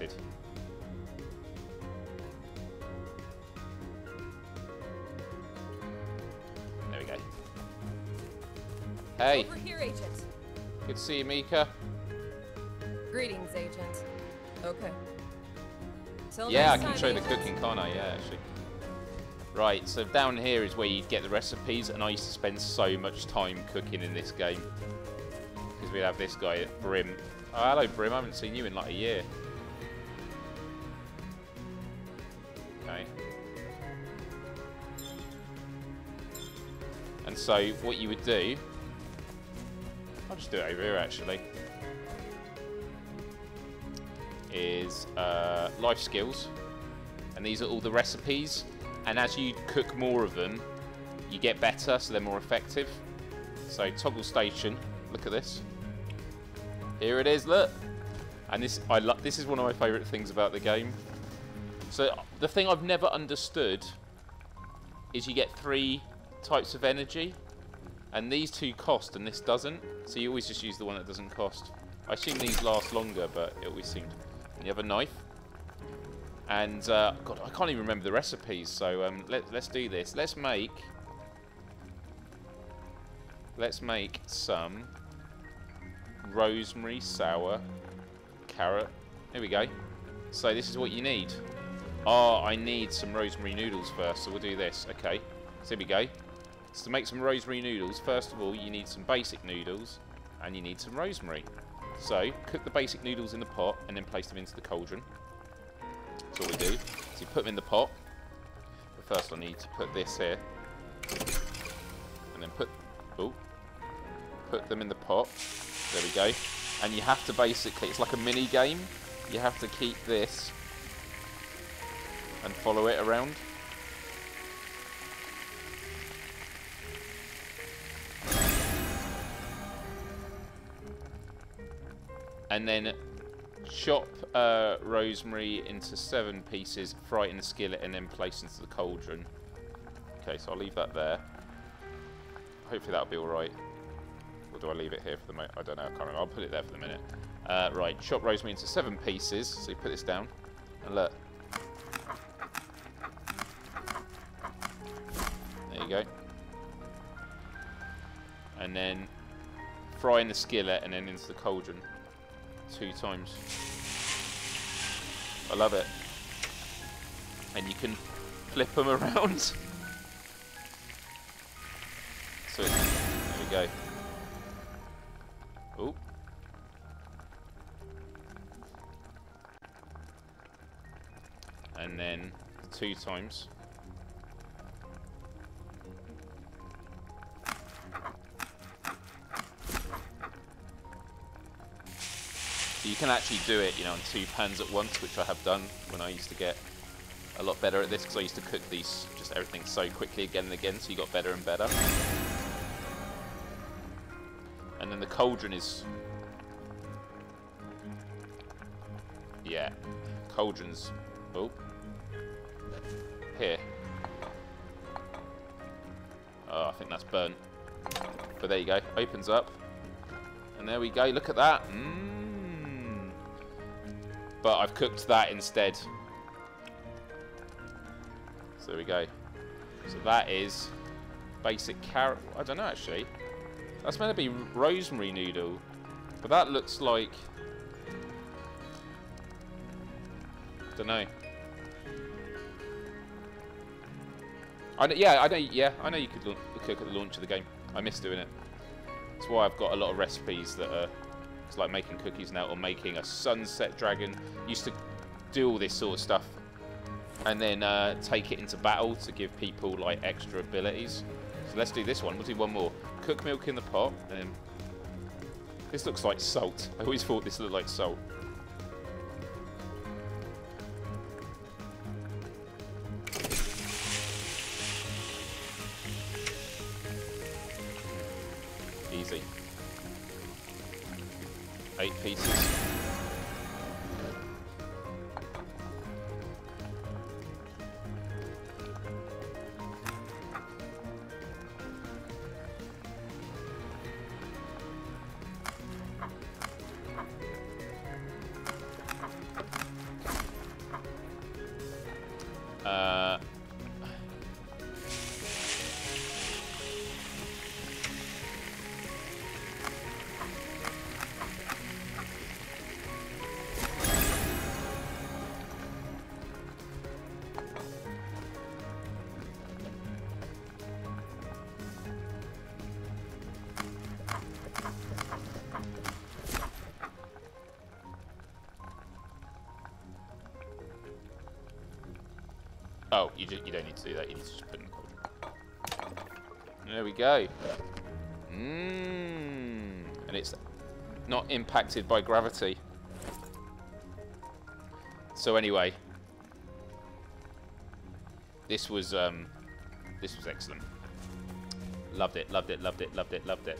Speaker 3: Deselected. There we go. Hey,
Speaker 4: Over here, Agent.
Speaker 3: good to see you, Mika.
Speaker 4: Greetings, Agent. Okay. Till
Speaker 3: Yeah, I can show the cooking, can't I? Yeah, actually. Right, so down here is where you get the recipes, and I used to spend so much time cooking in this game. Because we'd have this guy, Brim. Oh, hello, Brim. I haven't seen you in like a year. So, what you would do... I'll just do it over here, actually. Is uh, life skills. And these are all the recipes. And as you cook more of them, you get better, so they're more effective. So toggle station. Look at this. Here it is. Look. And this, I love. This is one of my favourite things about the game. So the thing I've never understood is you get three types of energy, and these two cost, and this doesn't. So you always just use the one that doesn't cost. I assume these last longer, but it always seemed. And you have a knife. And, uh, God, I can't even remember the recipes, so um, let, let's do this. Let's make... Let's make some rosemary sour carrot. Here we go. So this is what you need. Oh, I need some rosemary noodles first, so we'll do this. Okay, so here we go. So to make some rosemary noodles, first of all, you need some basic noodles, and you need some rosemary. So, cook the basic noodles in the pot, and then place them into the cauldron. That's all we do. So you put them in the pot. But first I need to put this here. And then put... Oh. Put them in the pot. There we go. And you have to basically... It's like a mini game. You have to keep this and follow it around. And then chop uh, rosemary into seven pieces, fry it in the skillet, and then place into the cauldron. Okay, so I'll leave that there. Hopefully that'll be alright. Or do I leave it here for the moment? I don't know, I can't remember. I'll put it there for the minute. Uh, right, chop rosemary into seven pieces. So you put this down. And look. There you go. And then fry in the skillet and then into the cauldron. Two times. I love it. And you can flip them around. So, there we go. Oh. And then two times. You can actually do it, you know, on two pans at once, which I have done when I used to get a lot better at this because I used to cook these just everything so quickly again and again, so you got better and better. And then the cauldron is yeah, cauldrons. Oh, here. Oh, I think that's burnt. But there you go. Opens up. And there we go. Look at that. Mmm. But I've cooked that instead. So there we go. So that is basic carrot. I don't know actually. That's meant to be rosemary noodle. But that looks like... Don't know. I know, yeah, I know. Yeah, I know you could cook at the launch of the game. I miss doing it. That's why I've got a lot of recipes that are it's like making cookies now or making a sunset dragon. Used to do all this sort of stuff and then uh, take it into battle to give people like extra abilities. So let's do this one. We'll do one more. Cook milk in the pot this looks like salt. I always thought this looked like salt. Eight pieces. Just, you don't need to do that. You need to just put in the cauldron. There we go. Mmm. And it's not impacted by gravity. So anyway, this was um, this was excellent. Loved it, loved it, loved it, loved it, loved it.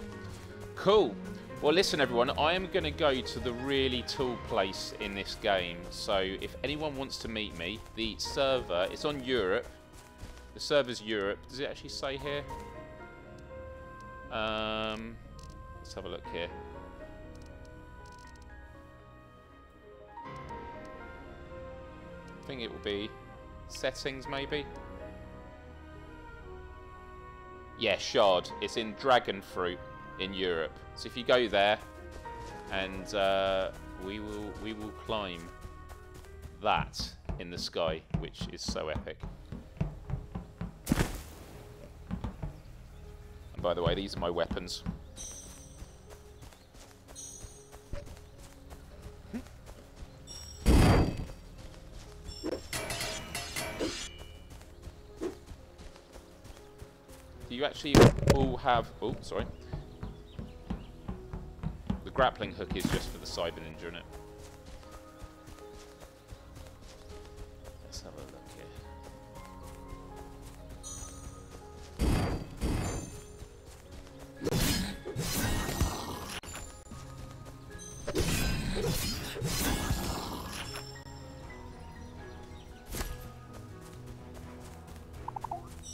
Speaker 3: Cool. Well, listen, everyone, I am going to go to the really tall place in this game. So if anyone wants to meet me, the server, it's on Europe. The server's Europe. Does it actually say here? Um, let's have a look here. I think it will be settings, maybe. Yeah, Shard. It's in Dragon Fruit in Europe. So if you go there, and uh, we will we will climb that in the sky, which is so epic. And by the way, these are my weapons. Do you actually all have... Oh, sorry grappling hook is just for the cyber ninja, isn't it? Let's have a.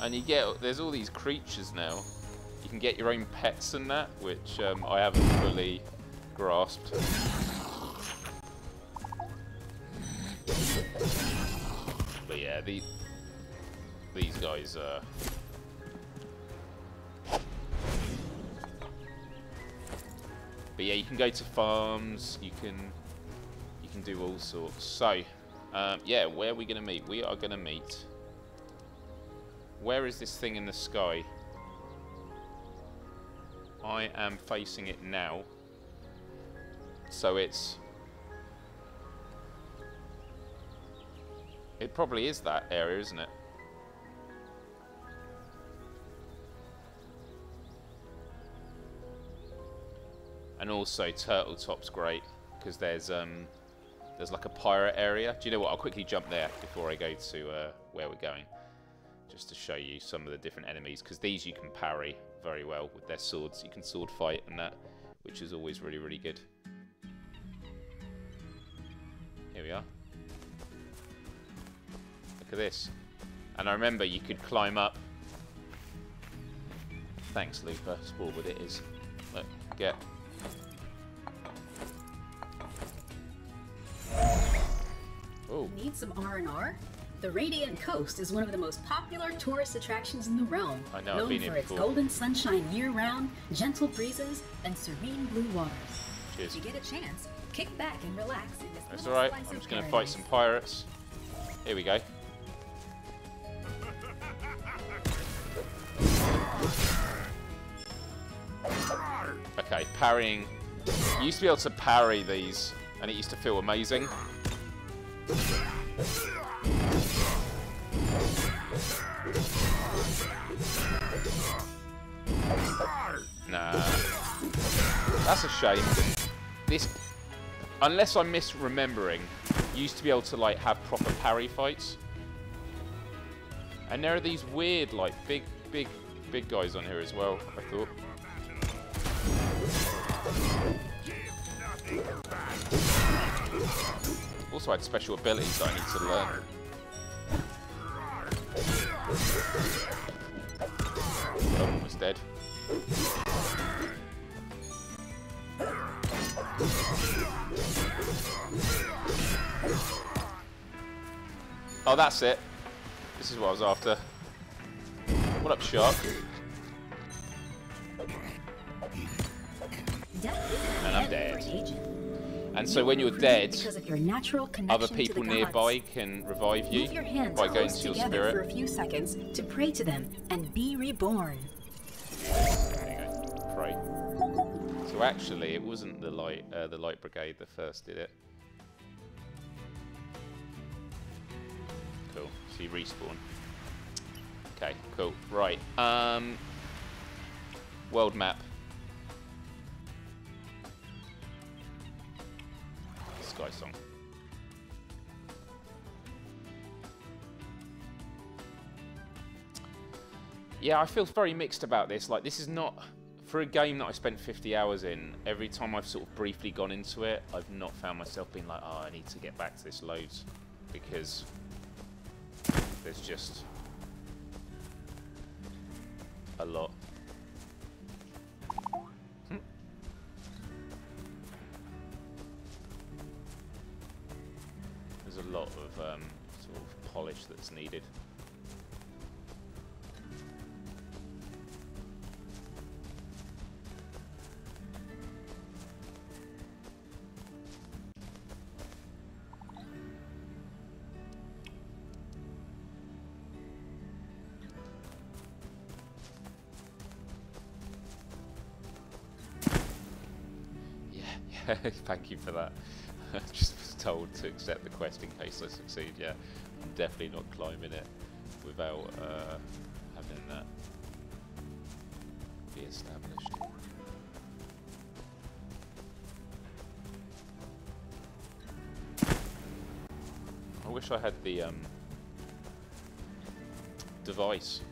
Speaker 3: And you get, there's all these creatures now. You can get your own pets and that, which um, I haven't fully grasped. But yeah, the, these guys are... But yeah, you can go to farms, you can you can do all sorts. So, um, yeah, where are we going to meet? We are going to meet... Where is this thing in the sky? I am facing it now. So it's... It probably is that area, isn't it? And also, Turtle Top's great. because there's um, there's like a pirate area. Do you know what? I'll quickly jump there before I go to uh, where we're going, just to show you some of the different enemies. Because these you can parry very well with their swords. You can sword fight and that, which is always really really good. Here we are. Look at this. And I remember you could climb up. Thanks, Looper. What it is. Look, get. Oh,
Speaker 5: Need some R&R? The Radiant Coast is one of the most popular tourist attractions in the realm.
Speaker 3: I know, I've
Speaker 5: known
Speaker 3: been
Speaker 5: for its golden sunshine year-round, gentle breezes, and serene blue waters.
Speaker 3: cheers.
Speaker 5: If you get a chance, kick back and relax
Speaker 3: That's alright. I'm just going to fight some pirates. Here we go. Okay, parrying. You used to be able to parry these, and it used to feel amazing. Nah. That's a shame. This, unless I'm misremembering, used to be able to like have proper parry fights. And there are these weird, like big, big, big guys on here as well. I thought. Also had special abilities that I need to learn. I'm almost dead. Oh, that's it. This is what I was after. What up, shark? And I'm dead.
Speaker 5: for an agent.
Speaker 3: And so when
Speaker 5: You
Speaker 3: you're dead,
Speaker 5: your
Speaker 3: other people nearby can revive you
Speaker 5: Move your hands
Speaker 3: by going to your
Speaker 5: together for a few seconds to pray to them and be reborn.
Speaker 3: There you go. Pray. So actually, it wasn't the light, uh, the light brigade that first did it. You respawn. Okay. Cool. Right. Um. World map. Sky song. Yeah, I feel very mixed about this. Like, this is not for a game that I spent 50 hours in. Every time I've sort of briefly gone into it, I've not found myself being like, "Oh, I need to get back to this loads," because there's just a lot. Hmm. There's a lot of um, sort of polish that's needed. thank you for that. I just was told to accept the quest in case I succeed, yeah. I'm definitely not climbing it without uh, having that be established. I wish I had the um, device.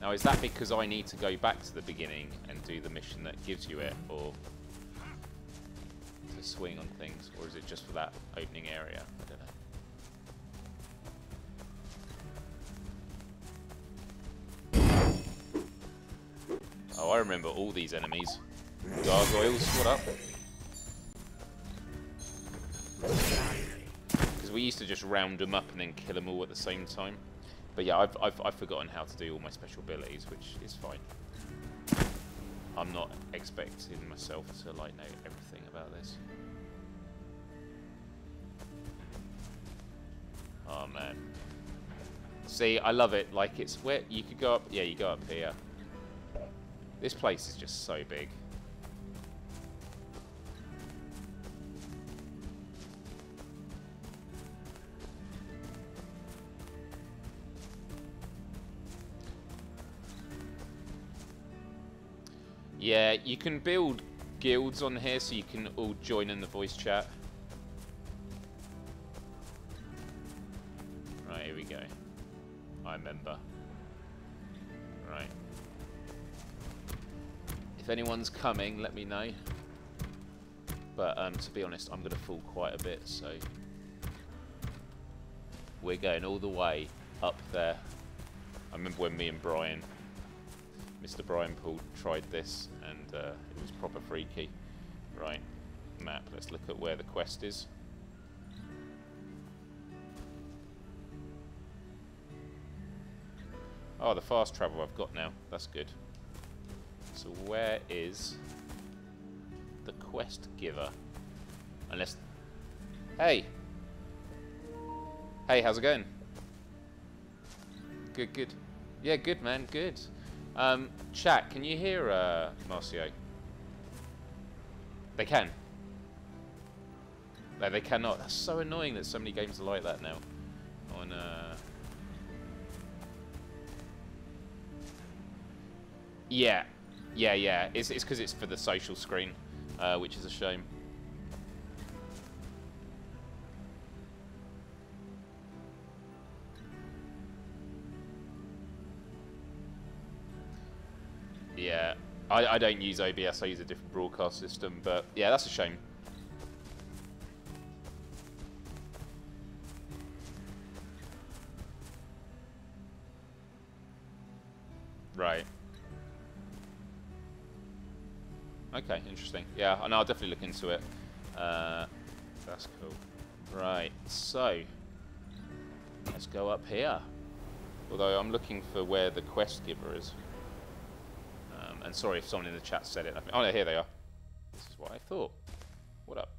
Speaker 3: Now, is that because I need to go back to the beginning and do the mission that gives you it, or to swing on things, or is it just for that opening area? I don't know. Oh, I remember all these enemies. Gargoyles, what up? Because we used to just round them up and then kill them all at the same time. But yeah, I've, I've, I've forgotten how to do all my special abilities, which is fine. I'm not expecting myself to like know everything about this. Oh man. See, I love it. Like it's where you could go up. Yeah, you go up here. This place is just so big. Yeah, you can build guilds on here so you can all join in the voice chat. Right, here we go. I remember. Right. If anyone's coming, let me know. But um, to be honest, I'm going to fall quite a bit, so... We're going all the way up there. I remember when me and Brian, Mr. Brian Paul, tried this, and uh, it was proper freaky. Right, map. Let's look at where the quest is. Oh, the fast travel I've got now. That's good. So where is the quest giver? Unless... Hey! Hey, how's it going? Good, good. Yeah, good, man, good. Um, chat, can you hear uh, Marcio? They can. No, they cannot. That's so annoying that so many games are like that now. On, uh... Yeah, yeah, yeah. It's because it's, it's for the social screen, uh, which is a shame. I, I don't use OBS, I use a different broadcast system, but yeah, that's a shame. Right. Okay, interesting. Yeah, and I'll definitely look into it. Uh, that's cool. Right, so let's go up here. Although I'm looking for where the quest giver is. Um, and sorry if someone in the chat said it. Oh no, here they are. This is what I thought. What up?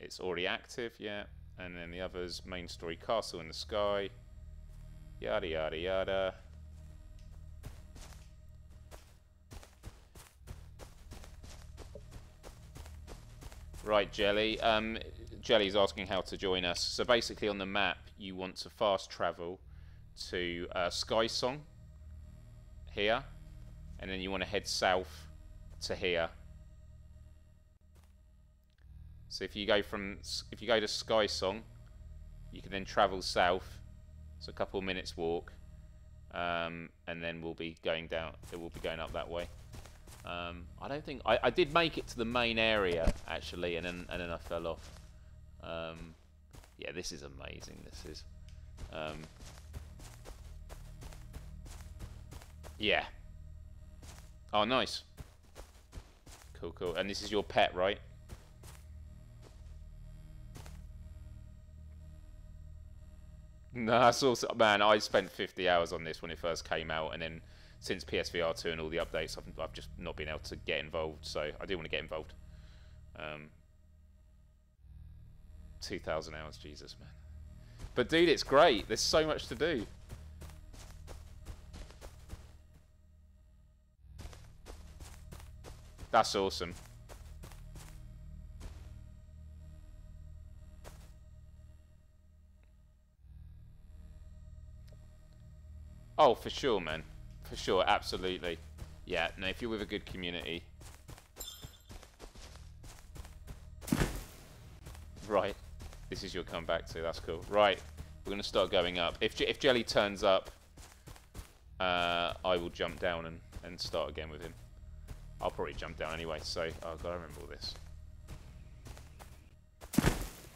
Speaker 3: It's already active, yeah. And then the others, main story, castle in the sky. Yada yada yada. Right, Jelly. Um, Jelly's asking how to join us. So basically on the map, you want to fast travel to uh, Sky Song here, and then you want to head south to here. So if you go from if you go to Sky Song, you can then travel south. It's a couple of minutes walk, um, and then we'll be going down. It will be going up that way. Um, I don't think I, I did make it to the main area actually, and then and then I fell off. Um, yeah, this is amazing. This is. Yeah. Oh, nice. Cool, cool. And this is your pet, right? No, that's also man. I spent 50 hours on this when it first came out, and then since PSVR 2 and all the updates, I've, I've just not been able to get involved. So I do want to get involved. Um, 2,000 hours, Jesus, man. But dude, it's great. There's so much to do. That's awesome. Oh, for sure, man. For sure, absolutely. Yeah, no, if you're with a good community. Right. This is your comeback to. That's cool. Right. We're going to start going up. If, if Jelly turns up, uh, I will jump down and, and start again with him. I'll probably jump down anyway, so... Oh, God, I remember all this.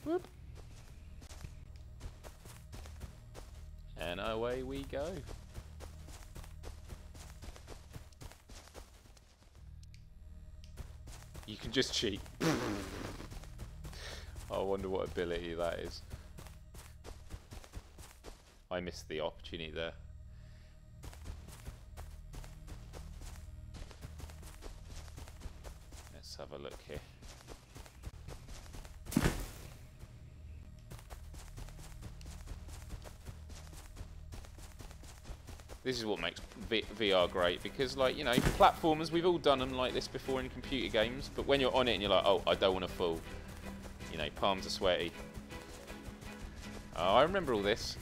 Speaker 3: Whoop. And away we go. You can just cheat. I wonder what ability that is. I missed the opportunity there. Have a look here. This is what makes v VR great because, like, you know, platformers, we've all done them like this before in computer games, but when you're on it and you're like, oh, I don't want to fall, you know, palms are sweaty. Oh, I remember all this.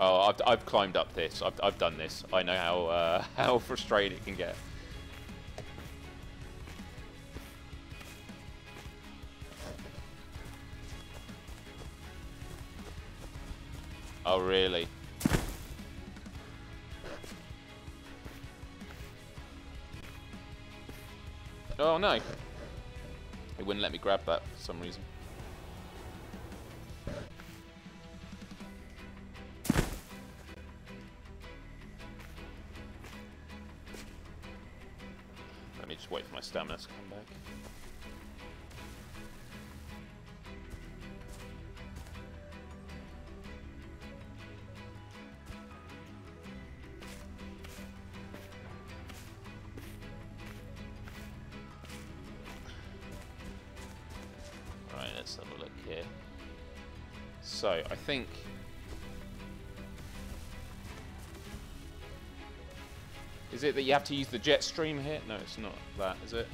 Speaker 3: Oh, I've, I've climbed up this. I've, I've done this. I know how uh, how frustrating it can get. Oh, really? Oh, no. It wouldn't let me grab that for some reason. Wait for my stamina to come back. You have to use the jet stream here? No, it's not that, is it?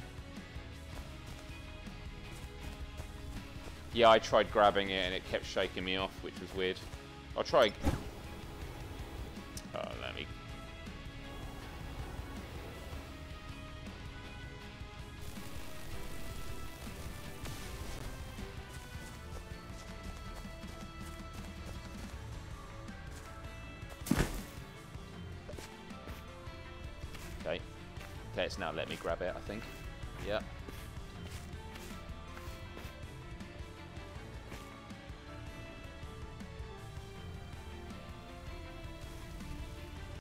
Speaker 3: Yeah, I tried grabbing it and it kept shaking me off, which was weird. I'll try... grab it, I think. Yeah.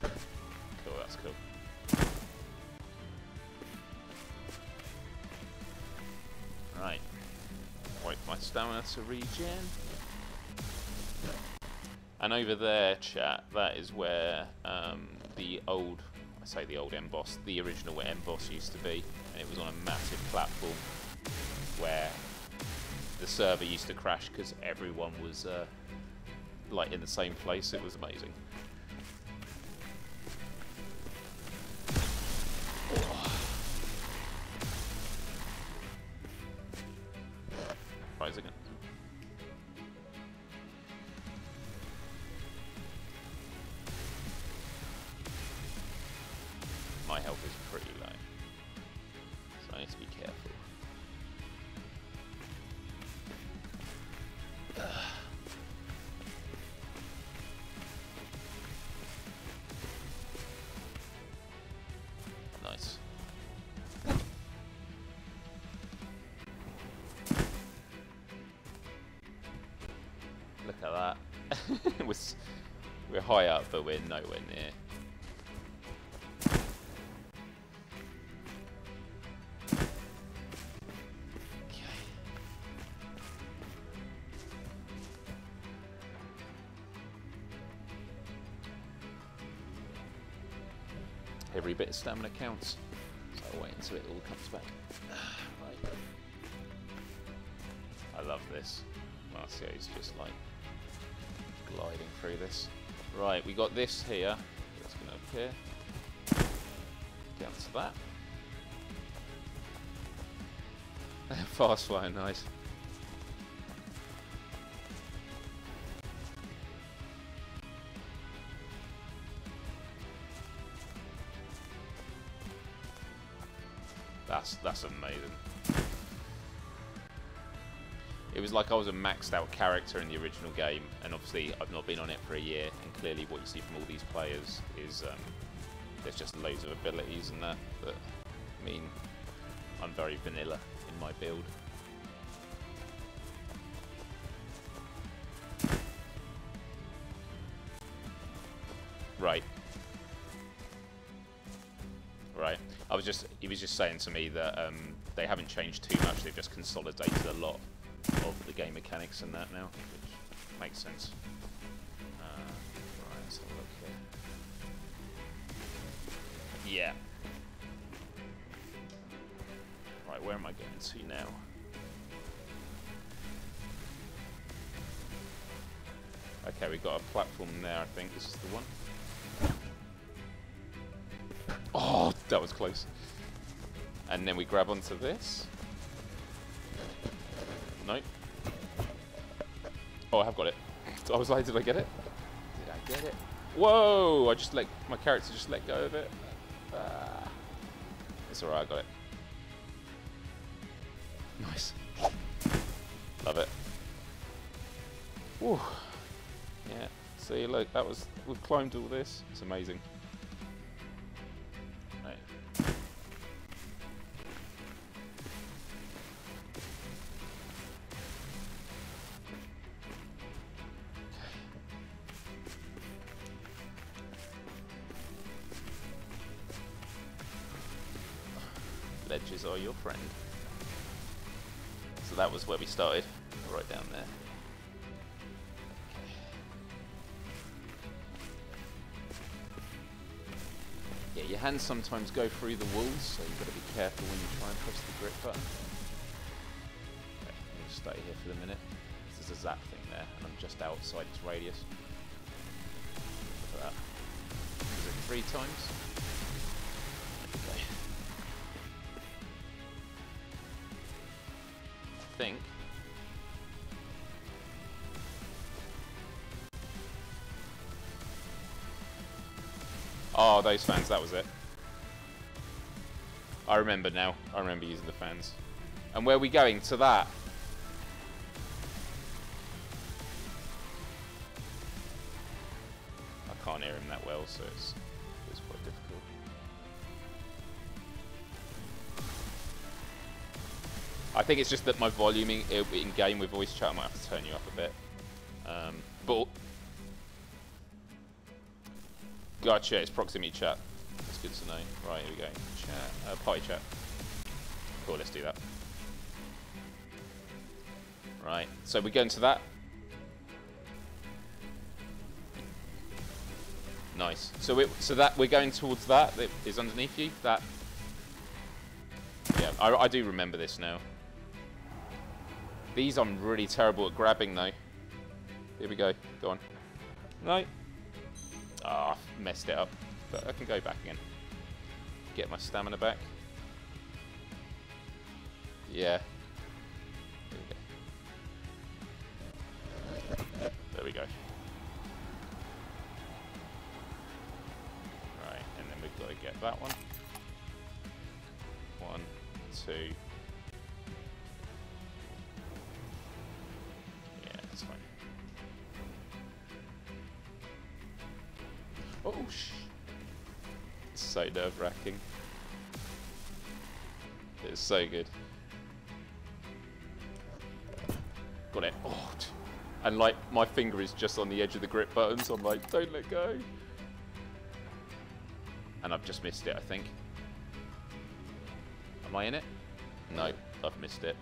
Speaker 3: Cool, that's cool. Right. Wait for my stamina to regen. And over there, chat, that is where um, the old, I say the old M-Boss, the original M-Boss used to be. And it was on a massive platform where the server used to crash because everyone was uh, like in the same place. It was amazing. But we're nowhere near. Every bit of stamina counts. So I'll wait until it all comes back. right. I love this. Marcio's just like gliding through this. Right, we got this here. That's going to appear. To that. Fast flying, nice. That's that's amazing. It was like I was a maxed out character in the original game, and obviously I've not been on it for a year, and clearly what you see from all these players is um, there's just loads of abilities and that, but I mean, I'm very vanilla in my build. Right. Right. I was just, he was just saying to me that um, they haven't changed too much. They've just consolidated a lot of the game mechanics and that now, which makes sense. Uh, right, look here. Yeah. Right, where am I going to now? Okay, we got a platform there, I think. This is the one. Oh, that was close. And then we grab onto this. Oh, I have got it. I was like, did I get it? Did I Get it? Whoa! I just let my character just let go of it. Ah. It's alright, I got it. Nice. Love it. Whew. Yeah. See, look, that was we've climbed all this. It's amazing. Hands sometimes go through the walls, so you've got to be careful when you try and press the grip button. Okay, I'm stay here for the minute. There's a zap thing there, and I'm just outside its radius. Look at that. Is it three times? Okay. I think. Oh, those fans, that was it. I remember now. I remember using the fans. And where are we going? To that? I can't hear him that well, so it's, it's quite difficult. I think it's just that my volume in, in game with voice chat, I might have to turn you up a bit. Um, but Gotcha, it's proximity chat. Good to know. Right, here we go. Chat, uh, party chat. Cool, let's do that. Right, so we go into that. Nice. So we, so that we're going towards that that is underneath you. That. Yeah, I, I do remember this now. These I'm really terrible at grabbing though. Here we go. Go on. No. Ah, oh, messed it up. But I can go back again. Get my stamina back. Yeah. It's so good. Got it. Oh, and like my finger is just on the edge of the grip button, so I'm like, don't let go. And I've just missed it, I think. Am I in it? No, I've missed it.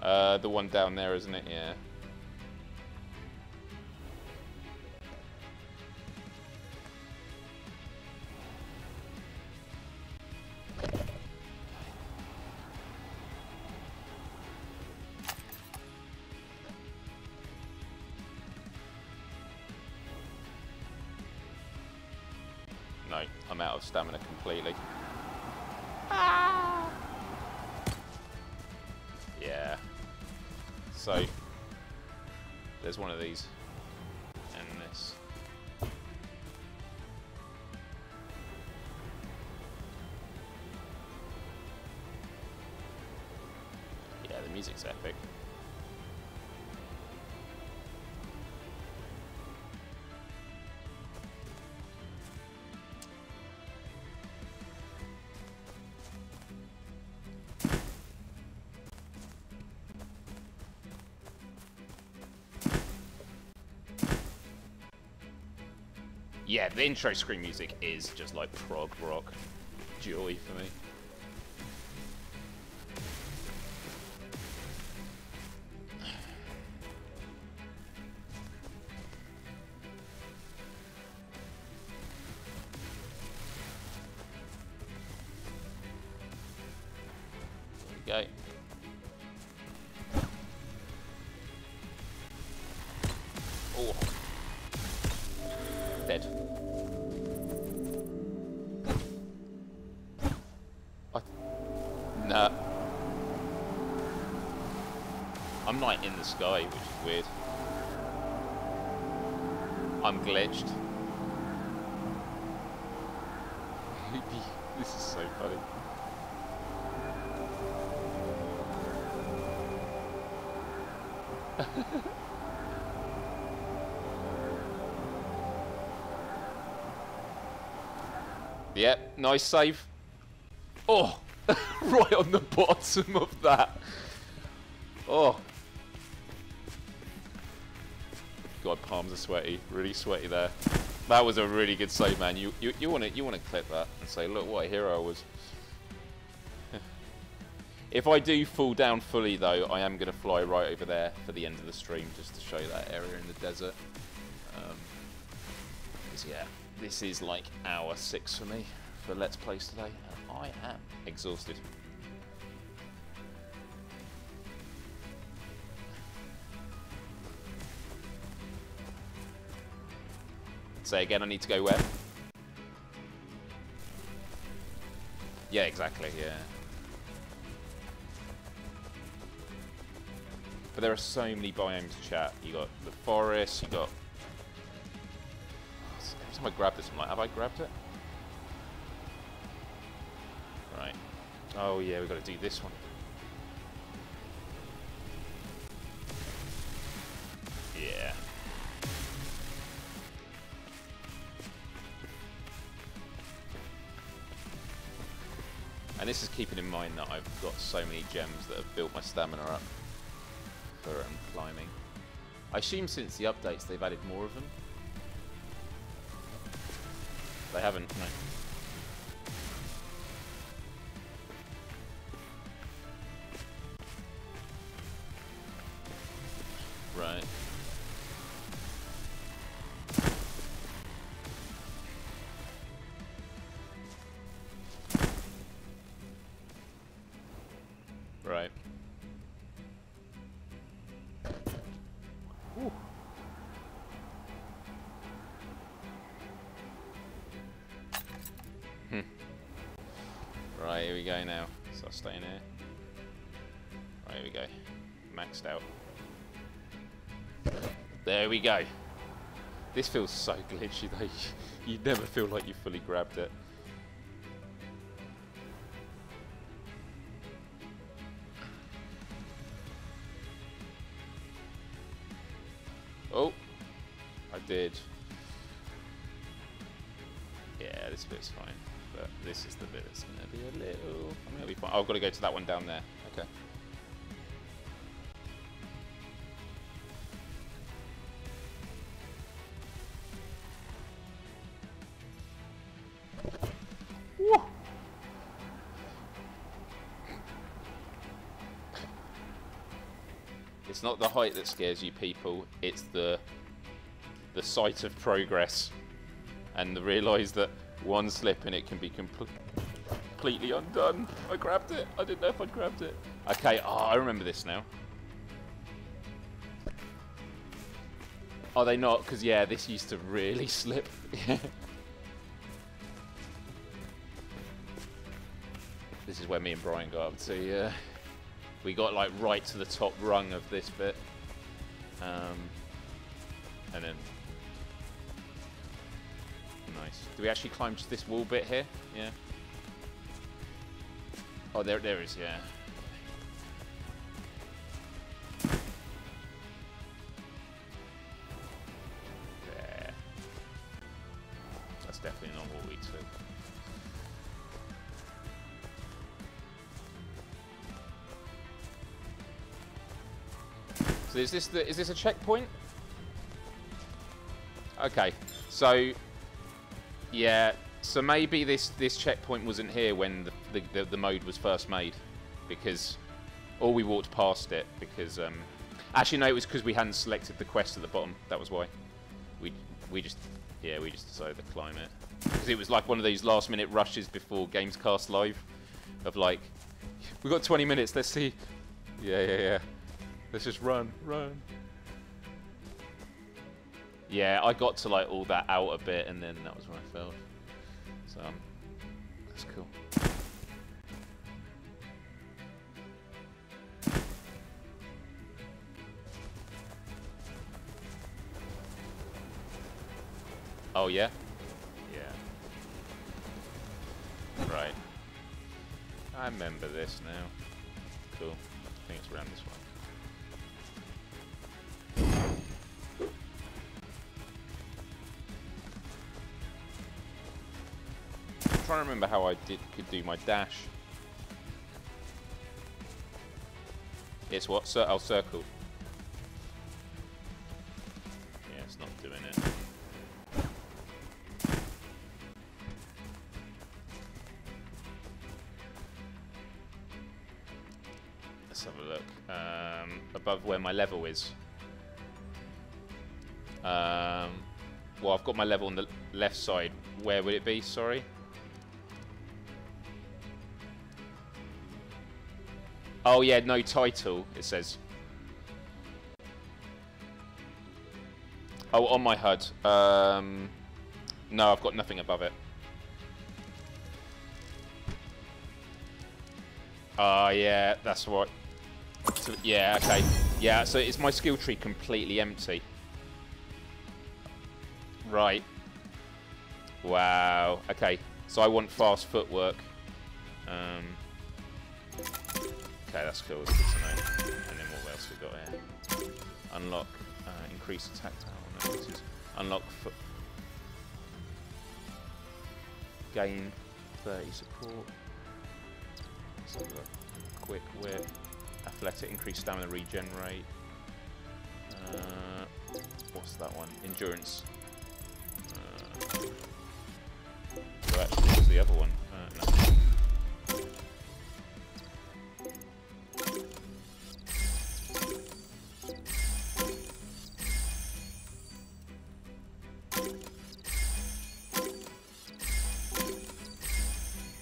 Speaker 3: Uh, the one down there, isn't it? Yeah. Yeah, the intro screen music is just like prog rock joy for me. Sky, which is weird. I'm glitched. this is so funny. yep, nice save. Oh, right on the bottom of that. Oh. Palms are sweaty. Really sweaty there. That was a really good save, man. You you you want to you want to clip that and say, look what a hero I was. if I do fall down fully, though, I am going to fly right over there for the end of the stream just to show you that area in the desert. Um, yeah, this is like hour six for me for Let's Plays today, and I am exhausted. Say again, I need to go where? Yeah, exactly, yeah. But there are so many biomes to chat. You got the forest, you got... Every time I grab this, I'm like, have I grabbed it? Right. Oh yeah, we've got to do this one. Keeping in mind that I've got so many gems that have built my stamina up for um, climbing. I assume since the updates they've added more of them. They haven't, no. Right. Right. Go now. So I'll stay in here. Right, here we go. Maxed out. There we go. This feels so glitchy though. You never feel like you fully grabbed it. To go to that one down there. Okay. It's not the height that scares you people, it's the the sight of progress and the realise that one slip and it can be compl completely undone. I grabbed it. I didn't know if I'd grabbed it. Okay, oh, I remember this now. Are they not? Because, yeah, this used to really slip. this is where me and Brian got up to, yeah. We got, like, right to the top rung of this bit. Um, and then... Nice. Do we actually climb just this wall bit here? Yeah. Oh, there, there is, yeah. There. That's definitely not what we took. So is this the, is this a checkpoint? Okay, so yeah, so maybe this this checkpoint wasn't here when the the, the, the mode was first made, because or we walked past it because um, actually no, it was because we hadn't selected the quest at the bottom. That was why. We we just yeah we just decided to climb it because it was like one of these last minute rushes before Gamescast Live, of like we got 20 minutes. Let's see. Yeah yeah yeah. Let's just run run. Yeah, I got to like all that out a bit, and then that was when I failed. So um, that's cool. Oh, yeah? Yeah. Right. I remember this now. Cool. I think it's around this way. I'm trying to remember how I did could do my dash. It's what? Cir oh, circle. Where my level is. Um, well, I've got my level on the left side. Where would it be? Sorry. Oh yeah, no title. It says. Oh, on my HUD. Um, no, I've got nothing above it. Oh yeah, that's what. Yeah, okay. Yeah, so is my skill tree completely empty? Right. Wow. Okay, so I want fast footwork. Um, okay, that's cool. That's good to know. And then what else we got here? Unlock, uh, increase attack power. No, unlock foot. Gain 30 support. Quick whip. Athletic, increase stamina, regenerate. Uh, what's that one? Endurance. Uh, so actually, what's the other one? Uh, no.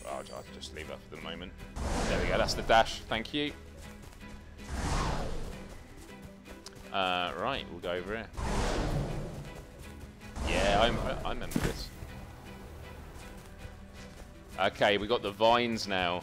Speaker 3: I'll just leave that for the moment. There we go, that's the dash, thank you. Right, we'll go over here. Yeah, I'm, I remember this. Okay, we got the vines now.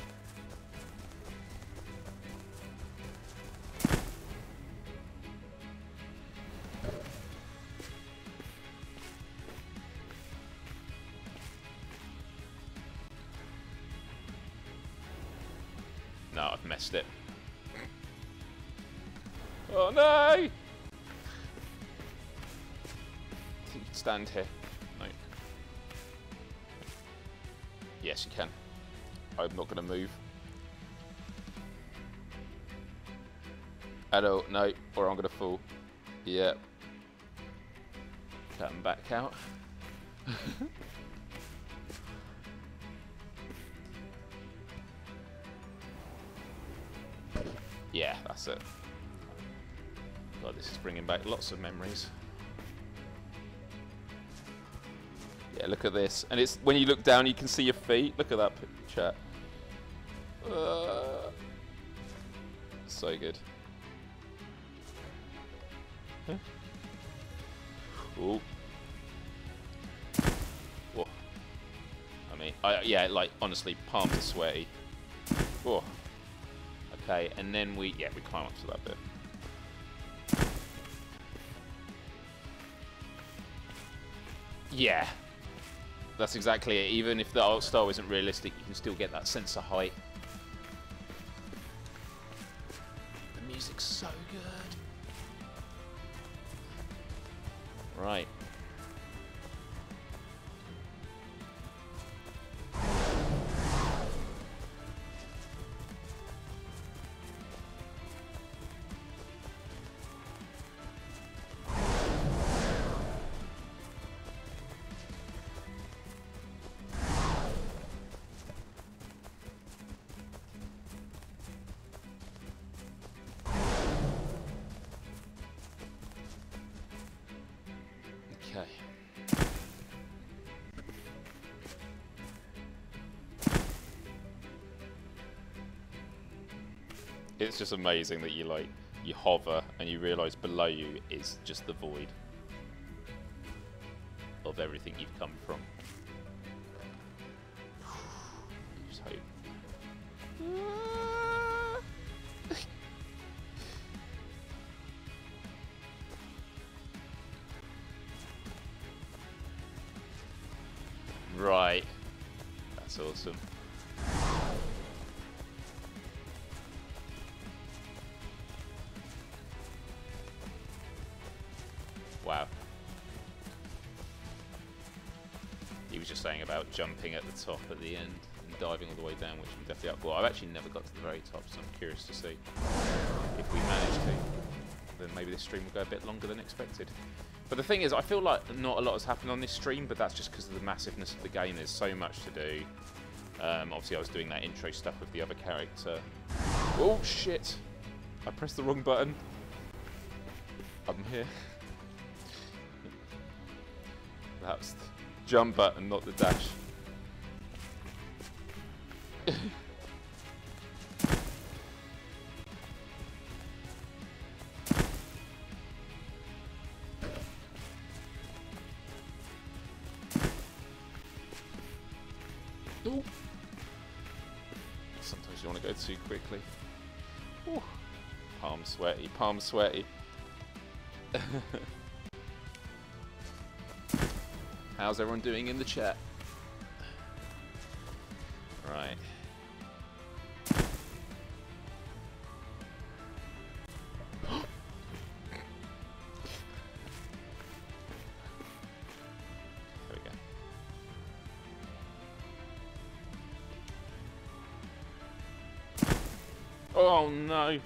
Speaker 3: No, or I'm going to fall. Yep. Come back out. yeah, that's it. God, this is bringing back lots of memories. Yeah, look at this. And it's when you look down, you can see your feet. Look at that picture. Uh, so good. Ooh. Whoa. I mean, I, yeah, like, honestly, palms are sweaty. Whoa. Okay, and then we, yeah, we climb up to that bit. Yeah. That's exactly it. Even if the art style isn't realistic, you can still get that sense of height. It's just amazing that you like you hover and you realise below you is just the void of everything you've come from. Just hope. Right. That's awesome. Wow. He was just saying about jumping at the top at the end and diving all the way down, which I'm definitely up for. I've actually never got to the very top, so I'm curious to see if we manage to. Then maybe this stream will go a bit longer than expected. But the thing is, I feel like not a lot has happened on this stream, but that's just because of the massiveness of the game. There's so much to do. Um, obviously, I was doing that intro stuff with the other character. Oh, shit. I pressed the wrong button. I'm here. That's the jump button, not the dash. Ooh. Sometimes you want to go too quickly. Ooh. Palm sweaty, palm sweaty. How's everyone doing in the chat? Right. Oh no!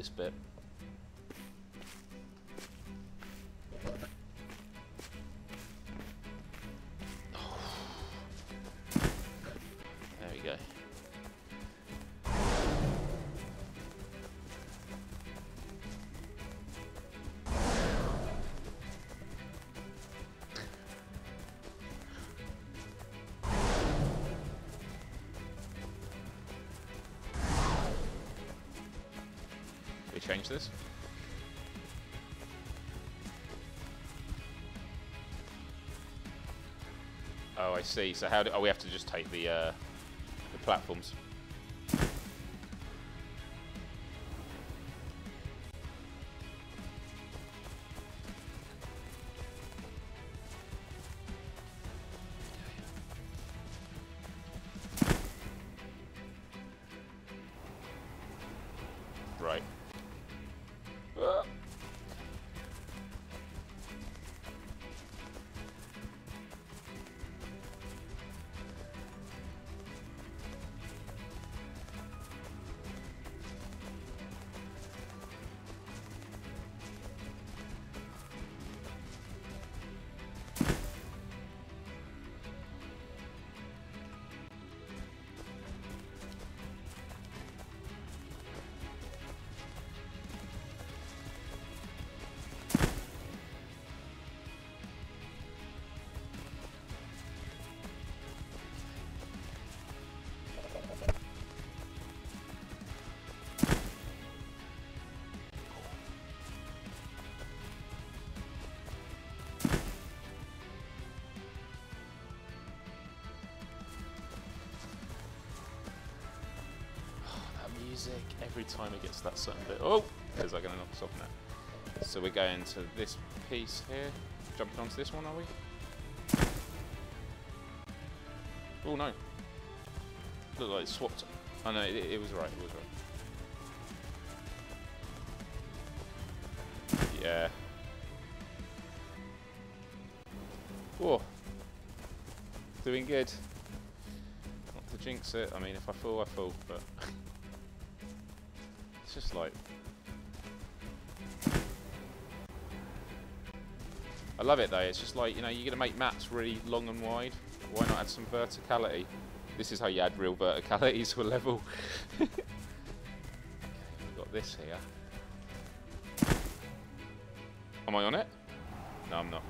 Speaker 3: This bit. See. So how do... Oh, we have to just take the, uh, the platforms. Music every time it gets that certain bit. Oh, is that going to knock us off now? So we're going to this piece here. Jumping onto this one, are we? Oh no. Look like it swapped. Oh no, it, it was right, it was right. Yeah. Oh. Doing good. Not to jinx it. I mean, if I fall, I fall, but... it's just like... I love it though, it's just like, you know, you're going to make maps really long and wide. Why not add some verticality? This is how you add real verticality to a level. okay, we've got this here. Am I on it? No, I'm not.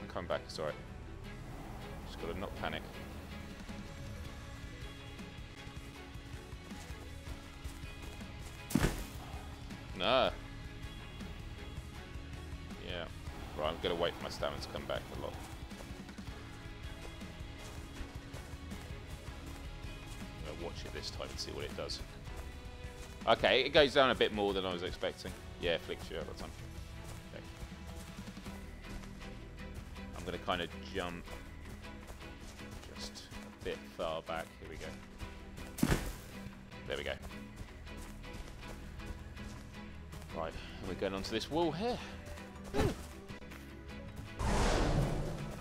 Speaker 3: I'm coming back, alright. Just gotta not panic. No. Yeah. Right, I'm gonna wait for my stamina to come back a lot. I'm gonna watch it this time and see what it does. Okay, it goes down a bit more than I was expecting. Yeah, flicks you over time. Okay. I'm going to kind of jump just a bit far back. Here we go. There we go. We're going onto this wall here.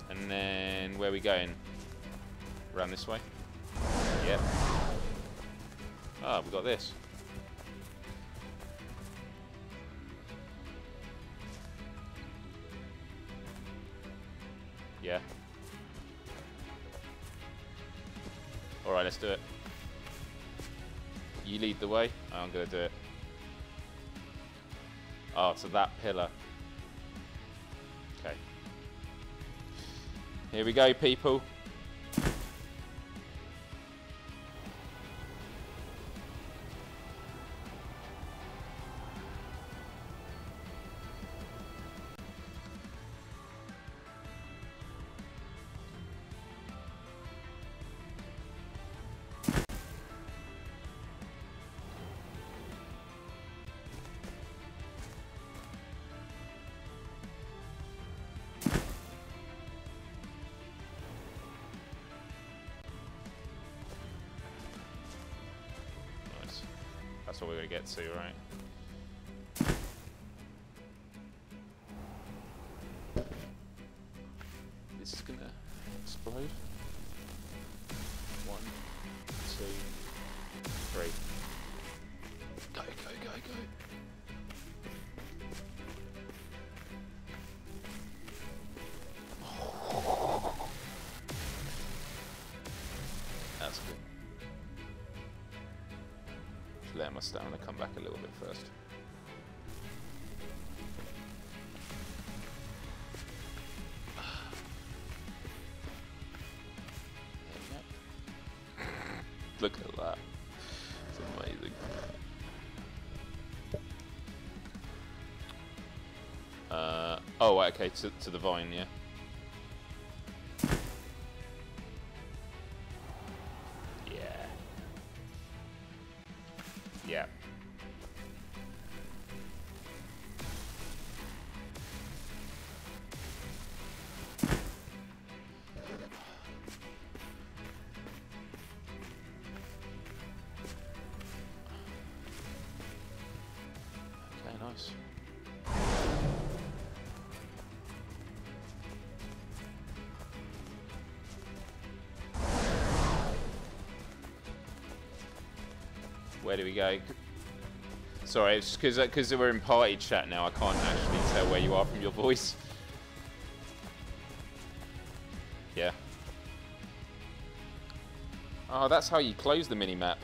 Speaker 3: And then, where are we going? Around this way? Yep. Ah, we got this. Yeah. Alright, let's do it. You lead the way. I'm going to do it. Oh, to that pillar. Okay. Here we go, people. To, right? Let my stamina come back a little bit first. Look at that. It's amazing. Uh, oh, okay, to, to the vine. Yeah. We go? Sorry, it's because because uh, we're in party chat now. I can't actually tell where you are from your voice. Yeah. Oh, that's how you close the mini map.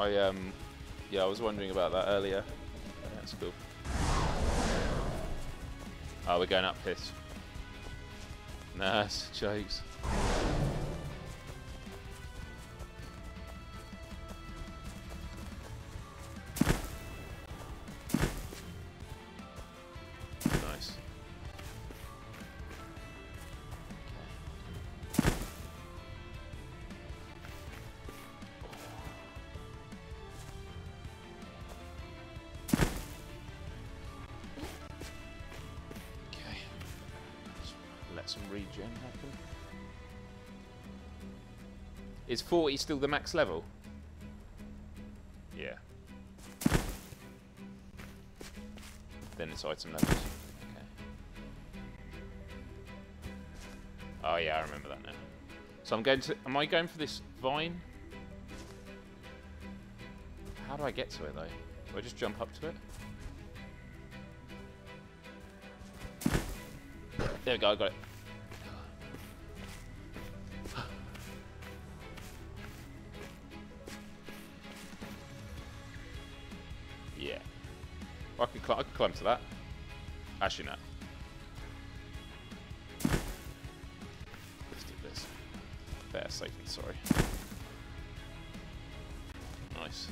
Speaker 3: I um, yeah, I was wondering about that earlier. That's cool. Oh, we're going up this. Nice jokes. Is 40 still the max level? Yeah. Then it's item levels. Okay. Oh yeah, I remember that now. So I'm going to. Am I going for this vine? How do I get to it though? Do I just jump up to it? There we go, I got it. Climb to that. Actually, no. Let's do this. Better safe than sorry. Nice.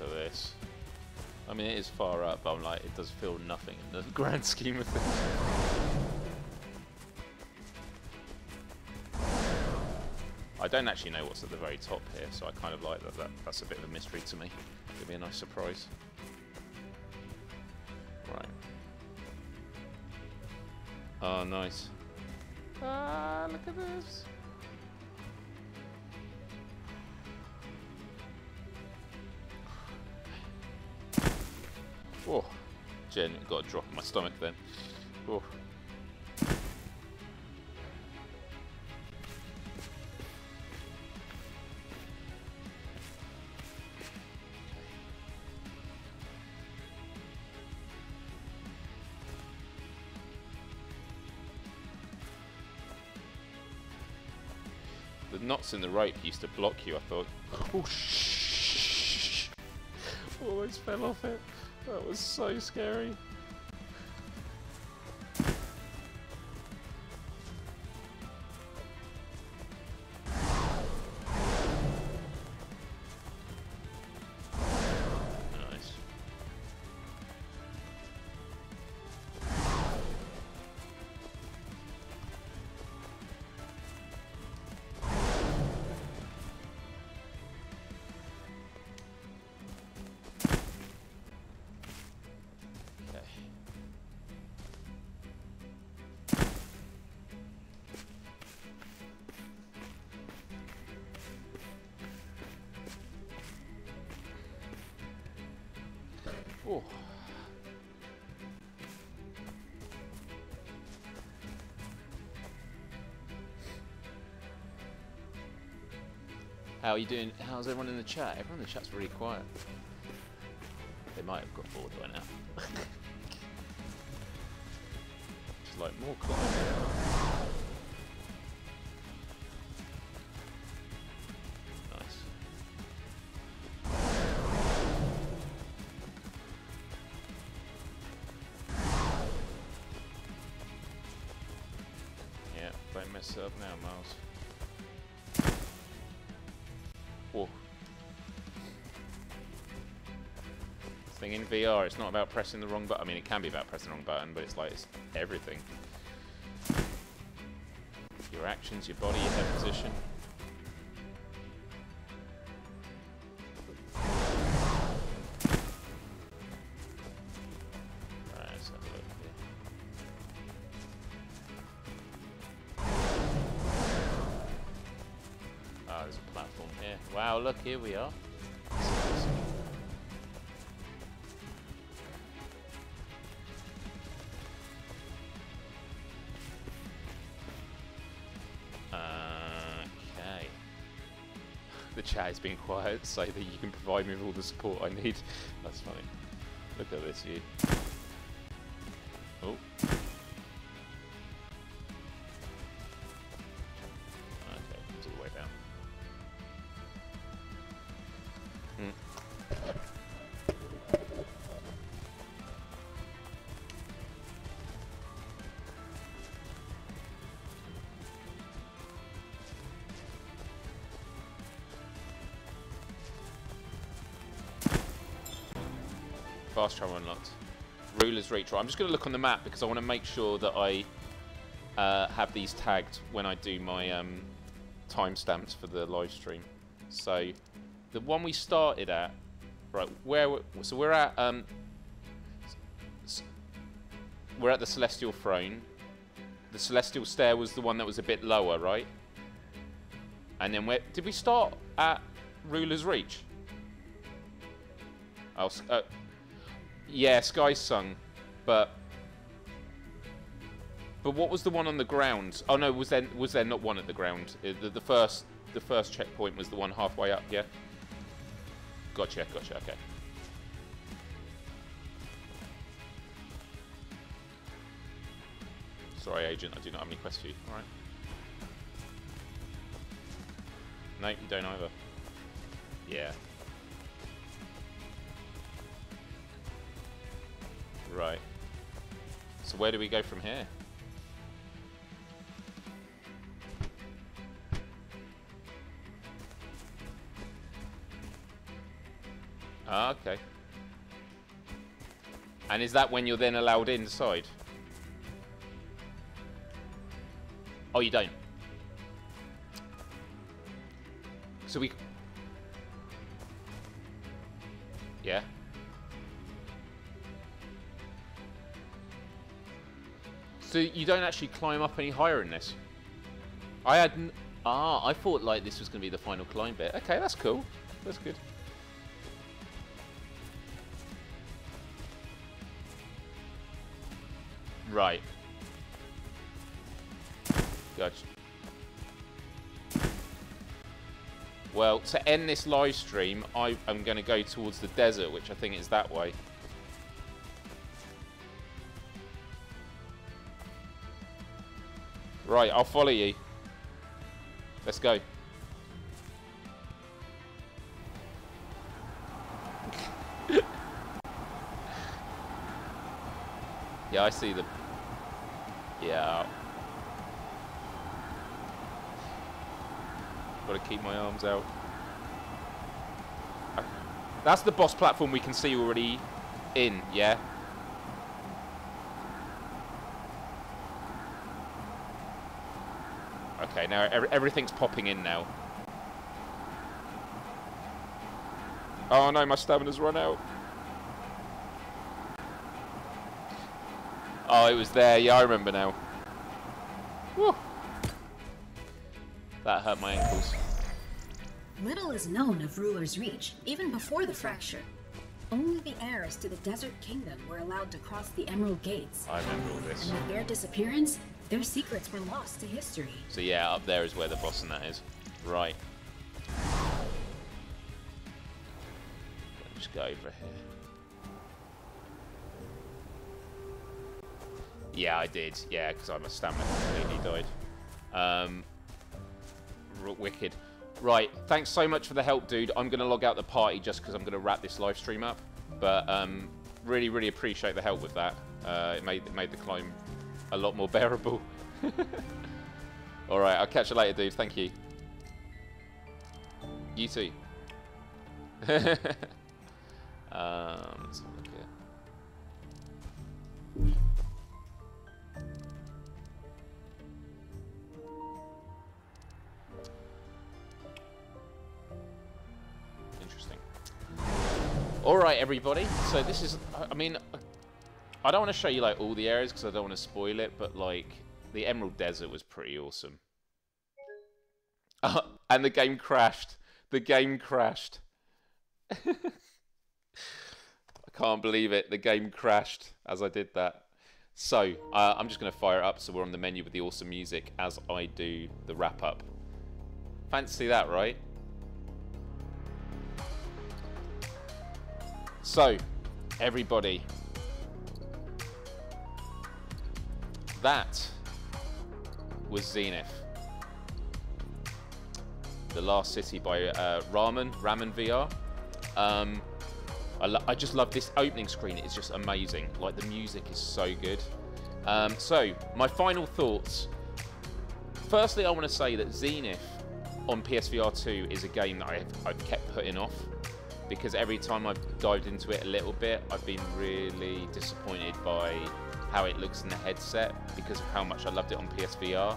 Speaker 3: Look at this. I mean, it is far up, but I'm like, it does feel nothing in the grand scheme of things. Don't actually know what's at the very top here, so I kind of like that. that that's a bit of a mystery to me. Give me a nice surprise. Right. Oh, nice. Ah, look at this. Oh, Jen got a drop in my stomach then. Oh. In the rope used to block you, I thought. Oh, shh! Almost fell off it. That was so scary. Are you doing? How's everyone in the chat? Everyone in the chat's really quiet. They might have got bored by now. Just like more climbing. Whoa. Thing in VR, it's not about pressing the wrong button. I mean, it can be about pressing the wrong button, but it's like it's everything. Your actions, your body, your head position. Here we are. Okay. The chat has been quiet, so that you can provide me with all the support I need. That's funny. Look at this, you. Travel unlocked. Ruler's reach. Right, I'm just going to look on the map because I want to make sure that I uh, have these tagged when I do my um, timestamps for the live stream. So the one we started at, right? Where? we so we're at. Um, we're at the celestial throne. The celestial stair was the one that was a bit lower, right? And then where did we start at? Ruler's reach. Uh, yeah, Sky Sung, but but what was the one on the ground? Oh no, was there was there not one at the ground? Uh, The, the first the first checkpoint was the one halfway up. Yeah. Gotcha, gotcha. Okay. Sorry, agent. I do not have any questions for you. All right. No, you don't either. Yeah. Right. So where do we go from here? Ah, okay. And is that when you're then allowed inside? Oh, you don't? So we... So you don't actually climb up any higher in this? I had... ah, I thought like this was going to be the final climb bit. Okay, that's cool. That's good. Right. Gotcha. Well, to end this live stream, I, am going to go towards the desert, which I think is that way. Right, I'll follow you. Let's go. yeah, I see the... Yeah. Gotta keep my arms out. That's the boss platform we can see already in, yeah? Okay, now everything's popping in now. Oh no, my stamina's run out. Oh, it was there. Yeah, I remember now. Woo. That hurt my ankles.
Speaker 5: Little is known of Ruler's Reach, even before the fracture. Only the heirs to the Desert Kingdom were allowed to cross the Emerald Gates.
Speaker 3: I remember all this.
Speaker 5: And with their disappearance, their secrets were lost to history.
Speaker 3: So yeah, up there is where the boss and that is. Right. Let's go over here. Yeah, I did. Yeah, because I'm a stamina completely died. Um, wicked. Right, thanks so much for the help, dude. I'm going to log out the party just because I'm going to wrap this live stream up. But um, really, really appreciate the help with that. Uh, it made it made the climb a lot more bearable. All right, I'll catch you later, dude. Thank you. You too. um, let's look here. All right, everybody. So this is, I mean, I don't want to show you like all the areas because I don't want to spoil it, but like the Emerald Desert was pretty awesome. And the game crashed. The game crashed. I can't believe it. The game crashed as I did that. So, uh, I'm just going to fire it up so we're on the menu with the awesome music as I do the wrap up. Fancy that, right? So, everybody, that was Zenith. The Last City by uh, Ramen, Ramen VR. Um, I, I, just love this opening screen. It's just amazing. Like, the music is so good. Um, so, my final thoughts. Firstly, I want to say that Zenith on PSVR 2 is a game that I've, I've kept putting off because every time I've dived into it a little bit, I've been really disappointed by how it looks in the headset because of how much I loved it on PSVR.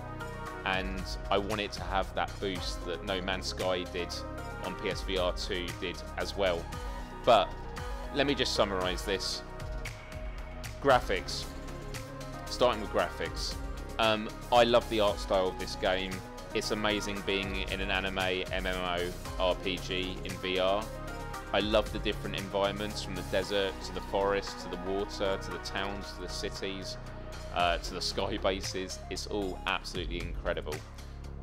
Speaker 3: And I want it to have that boost that No Man's Sky did on PSVR 2 did as well. But let me just summarize this. Graphics. Starting with graphics. Um, I love the art style of this game. It's amazing being in an anime MMO RPG in VR. I love the different environments from the desert to the forest to the water to the towns to the cities uh, to the sky bases. It's all absolutely incredible.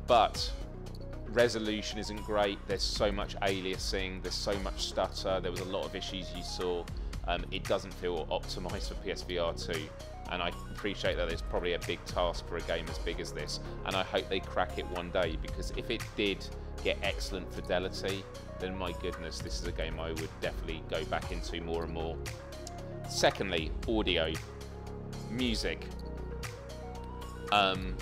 Speaker 3: But resolution isn't great. There's so much aliasing. There's so much stutter. There was a lot of issues you saw. Um, it doesn't feel optimized for PSVR 2 and I appreciate that it's probably a big task for a game as big as this and I hope they crack it one day because if it did get excellent fidelity then my goodness this is a game I would definitely go back into more and more. Secondly, audio, music. Um,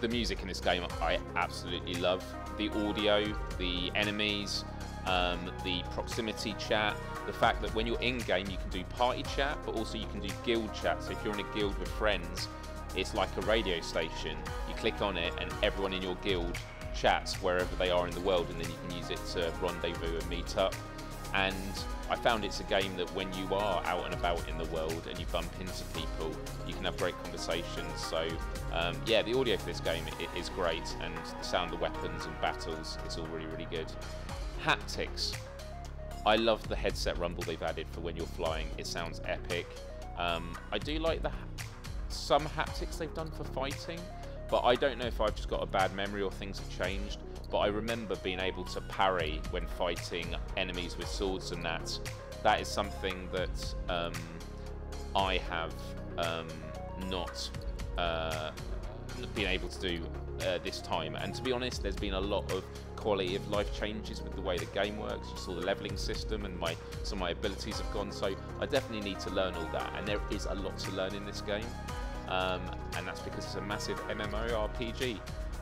Speaker 3: the music in this game I absolutely love. The audio, the enemies, um, the proximity chat, the fact that when you're in game you can do party chat, but also you can do guild chat. So if you're in a guild with friends, it's like a radio station. You click on it, and everyone in your guild chats wherever they are in the world, and then you can use it to rendezvous and meet up. And I found it's a game that when you are out and about in the world and you bump into people, you can have great conversations. So um, yeah, the audio for this game is great, and the sound of weapons and battles is all really really good. Haptics. I love the headset rumble they've added for when you're flying. It sounds epic. Um, I do like the some haptics they've done for fighting, but I don't know if I've just got a bad memory or things have changed but I remember being able to parry when fighting enemies with swords and that. That is something that um, I have um, not uh, been able to do uh, this time. And to be honest, there's been a lot of quality of life changes with the way the game works. You saw the leveling system and my some of my abilities have gone. So I definitely need to learn all that. And there is a lot to learn in this game. Um, and that's because it's a massive MMORPG.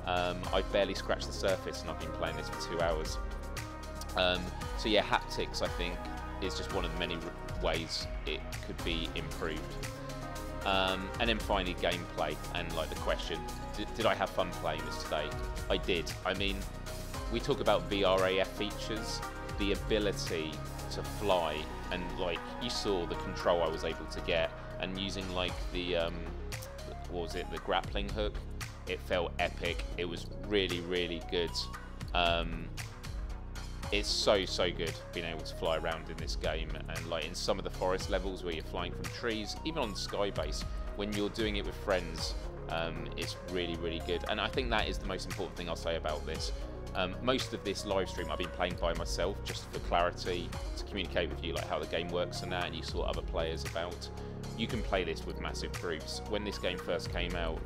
Speaker 3: Um, I've barely scratched the surface and I've been playing this for two hours. Um, so yeah, haptics I think is just one of the many ways it could be improved. Um, and then finally gameplay and like the question, did, did I have fun playing this today? I did. I mean, we talk about VRAF features, the ability to fly and like you saw the control I was able to get and using like the um, was it the grappling hook it felt epic. It was really, really good. Um, it's so so good being able to fly around in this game and like in some of the forest levels where you're flying from trees even on skybase when you're doing it with friends um, it's really really good and I think that is the most important thing I'll say about this um, most of this live stream I've been playing by myself just for clarity to communicate with you like how the game works and that and you saw other players about you can play this with massive groups. When this game first came out,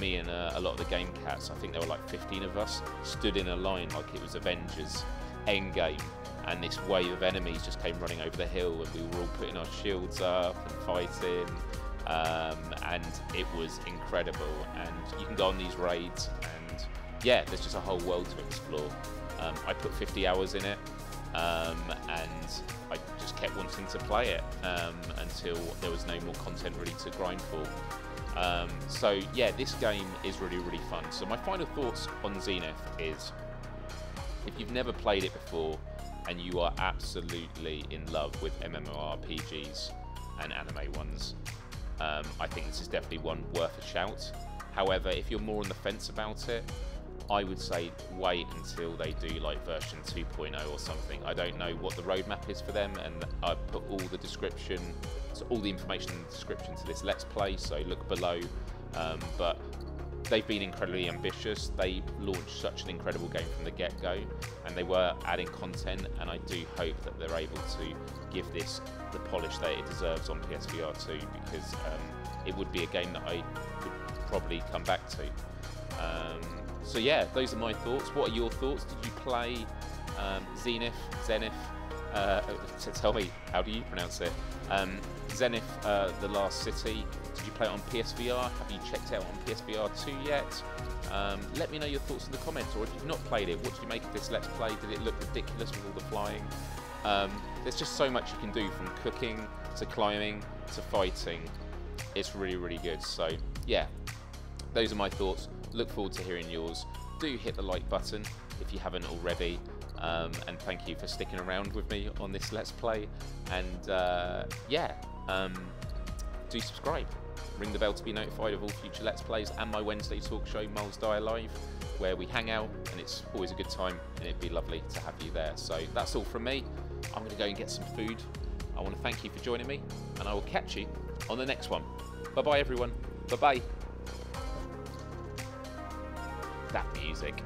Speaker 3: me and uh, a lot of the game cats, I think there were like 15 of us, stood in a line like it was Avengers Endgame, and this wave of enemies just came running over the hill, and we were all putting our shields up and fighting. Um, and it was incredible. And you can go on these raids, yeah, there's just a whole world to explore. Um, I put 50 hours in it, um, and I just kept wanting to play it um, until there was no more content really to grind for. Um, so yeah, this game is really, really fun. So my final thoughts on Zenith is, if you've never played it before and you are absolutely in love with MMORPGs and anime ones, um, I think this is definitely one worth a shout. However, if you're more on the fence about it, I would say wait until they do like version 2.0 or something. I don't know what the roadmap is for them, and I put all the description, so all the information in the description to this Let's Play, so look below. Um, but they've been incredibly ambitious. They launched such an incredible game from the get-go, and they were adding content, and I do hope that they're able to give this the polish that it deserves on PSVR 2, because um, it would be a game that I would probably come back to. Um, so yeah, those are my thoughts. What are your thoughts? Did you play um, Zenith, Zenith? Uh, tell me, how do you pronounce it? Um, Zenith, uh, The Last City. Did you play it on PSVR? Have you checked out on PSVR 2 yet? Um, let me know your thoughts in the comments, or if you've not played it, what did you make of this Let's Play? Did it look ridiculous with all the flying? Um, there's just so much you can do from cooking to climbing to fighting. It's really, really good. So, yeah, those are my thoughts. Look forward to hearing yours. Do hit the like button if you haven't already. Um, and thank you for sticking around with me on this Let's Play. And uh, yeah, um, do subscribe. Ring the bell to be notified of all future Let's Plays and my Wednesday talk show, Myles Dyer Live, where we hang out and it's always a good time and it'd be lovely to have you there. So that's all from me. I'm going to go and get some food. I want to thank you for joining me and I will catch you on the next one. Bye bye, everyone. Bye bye that music.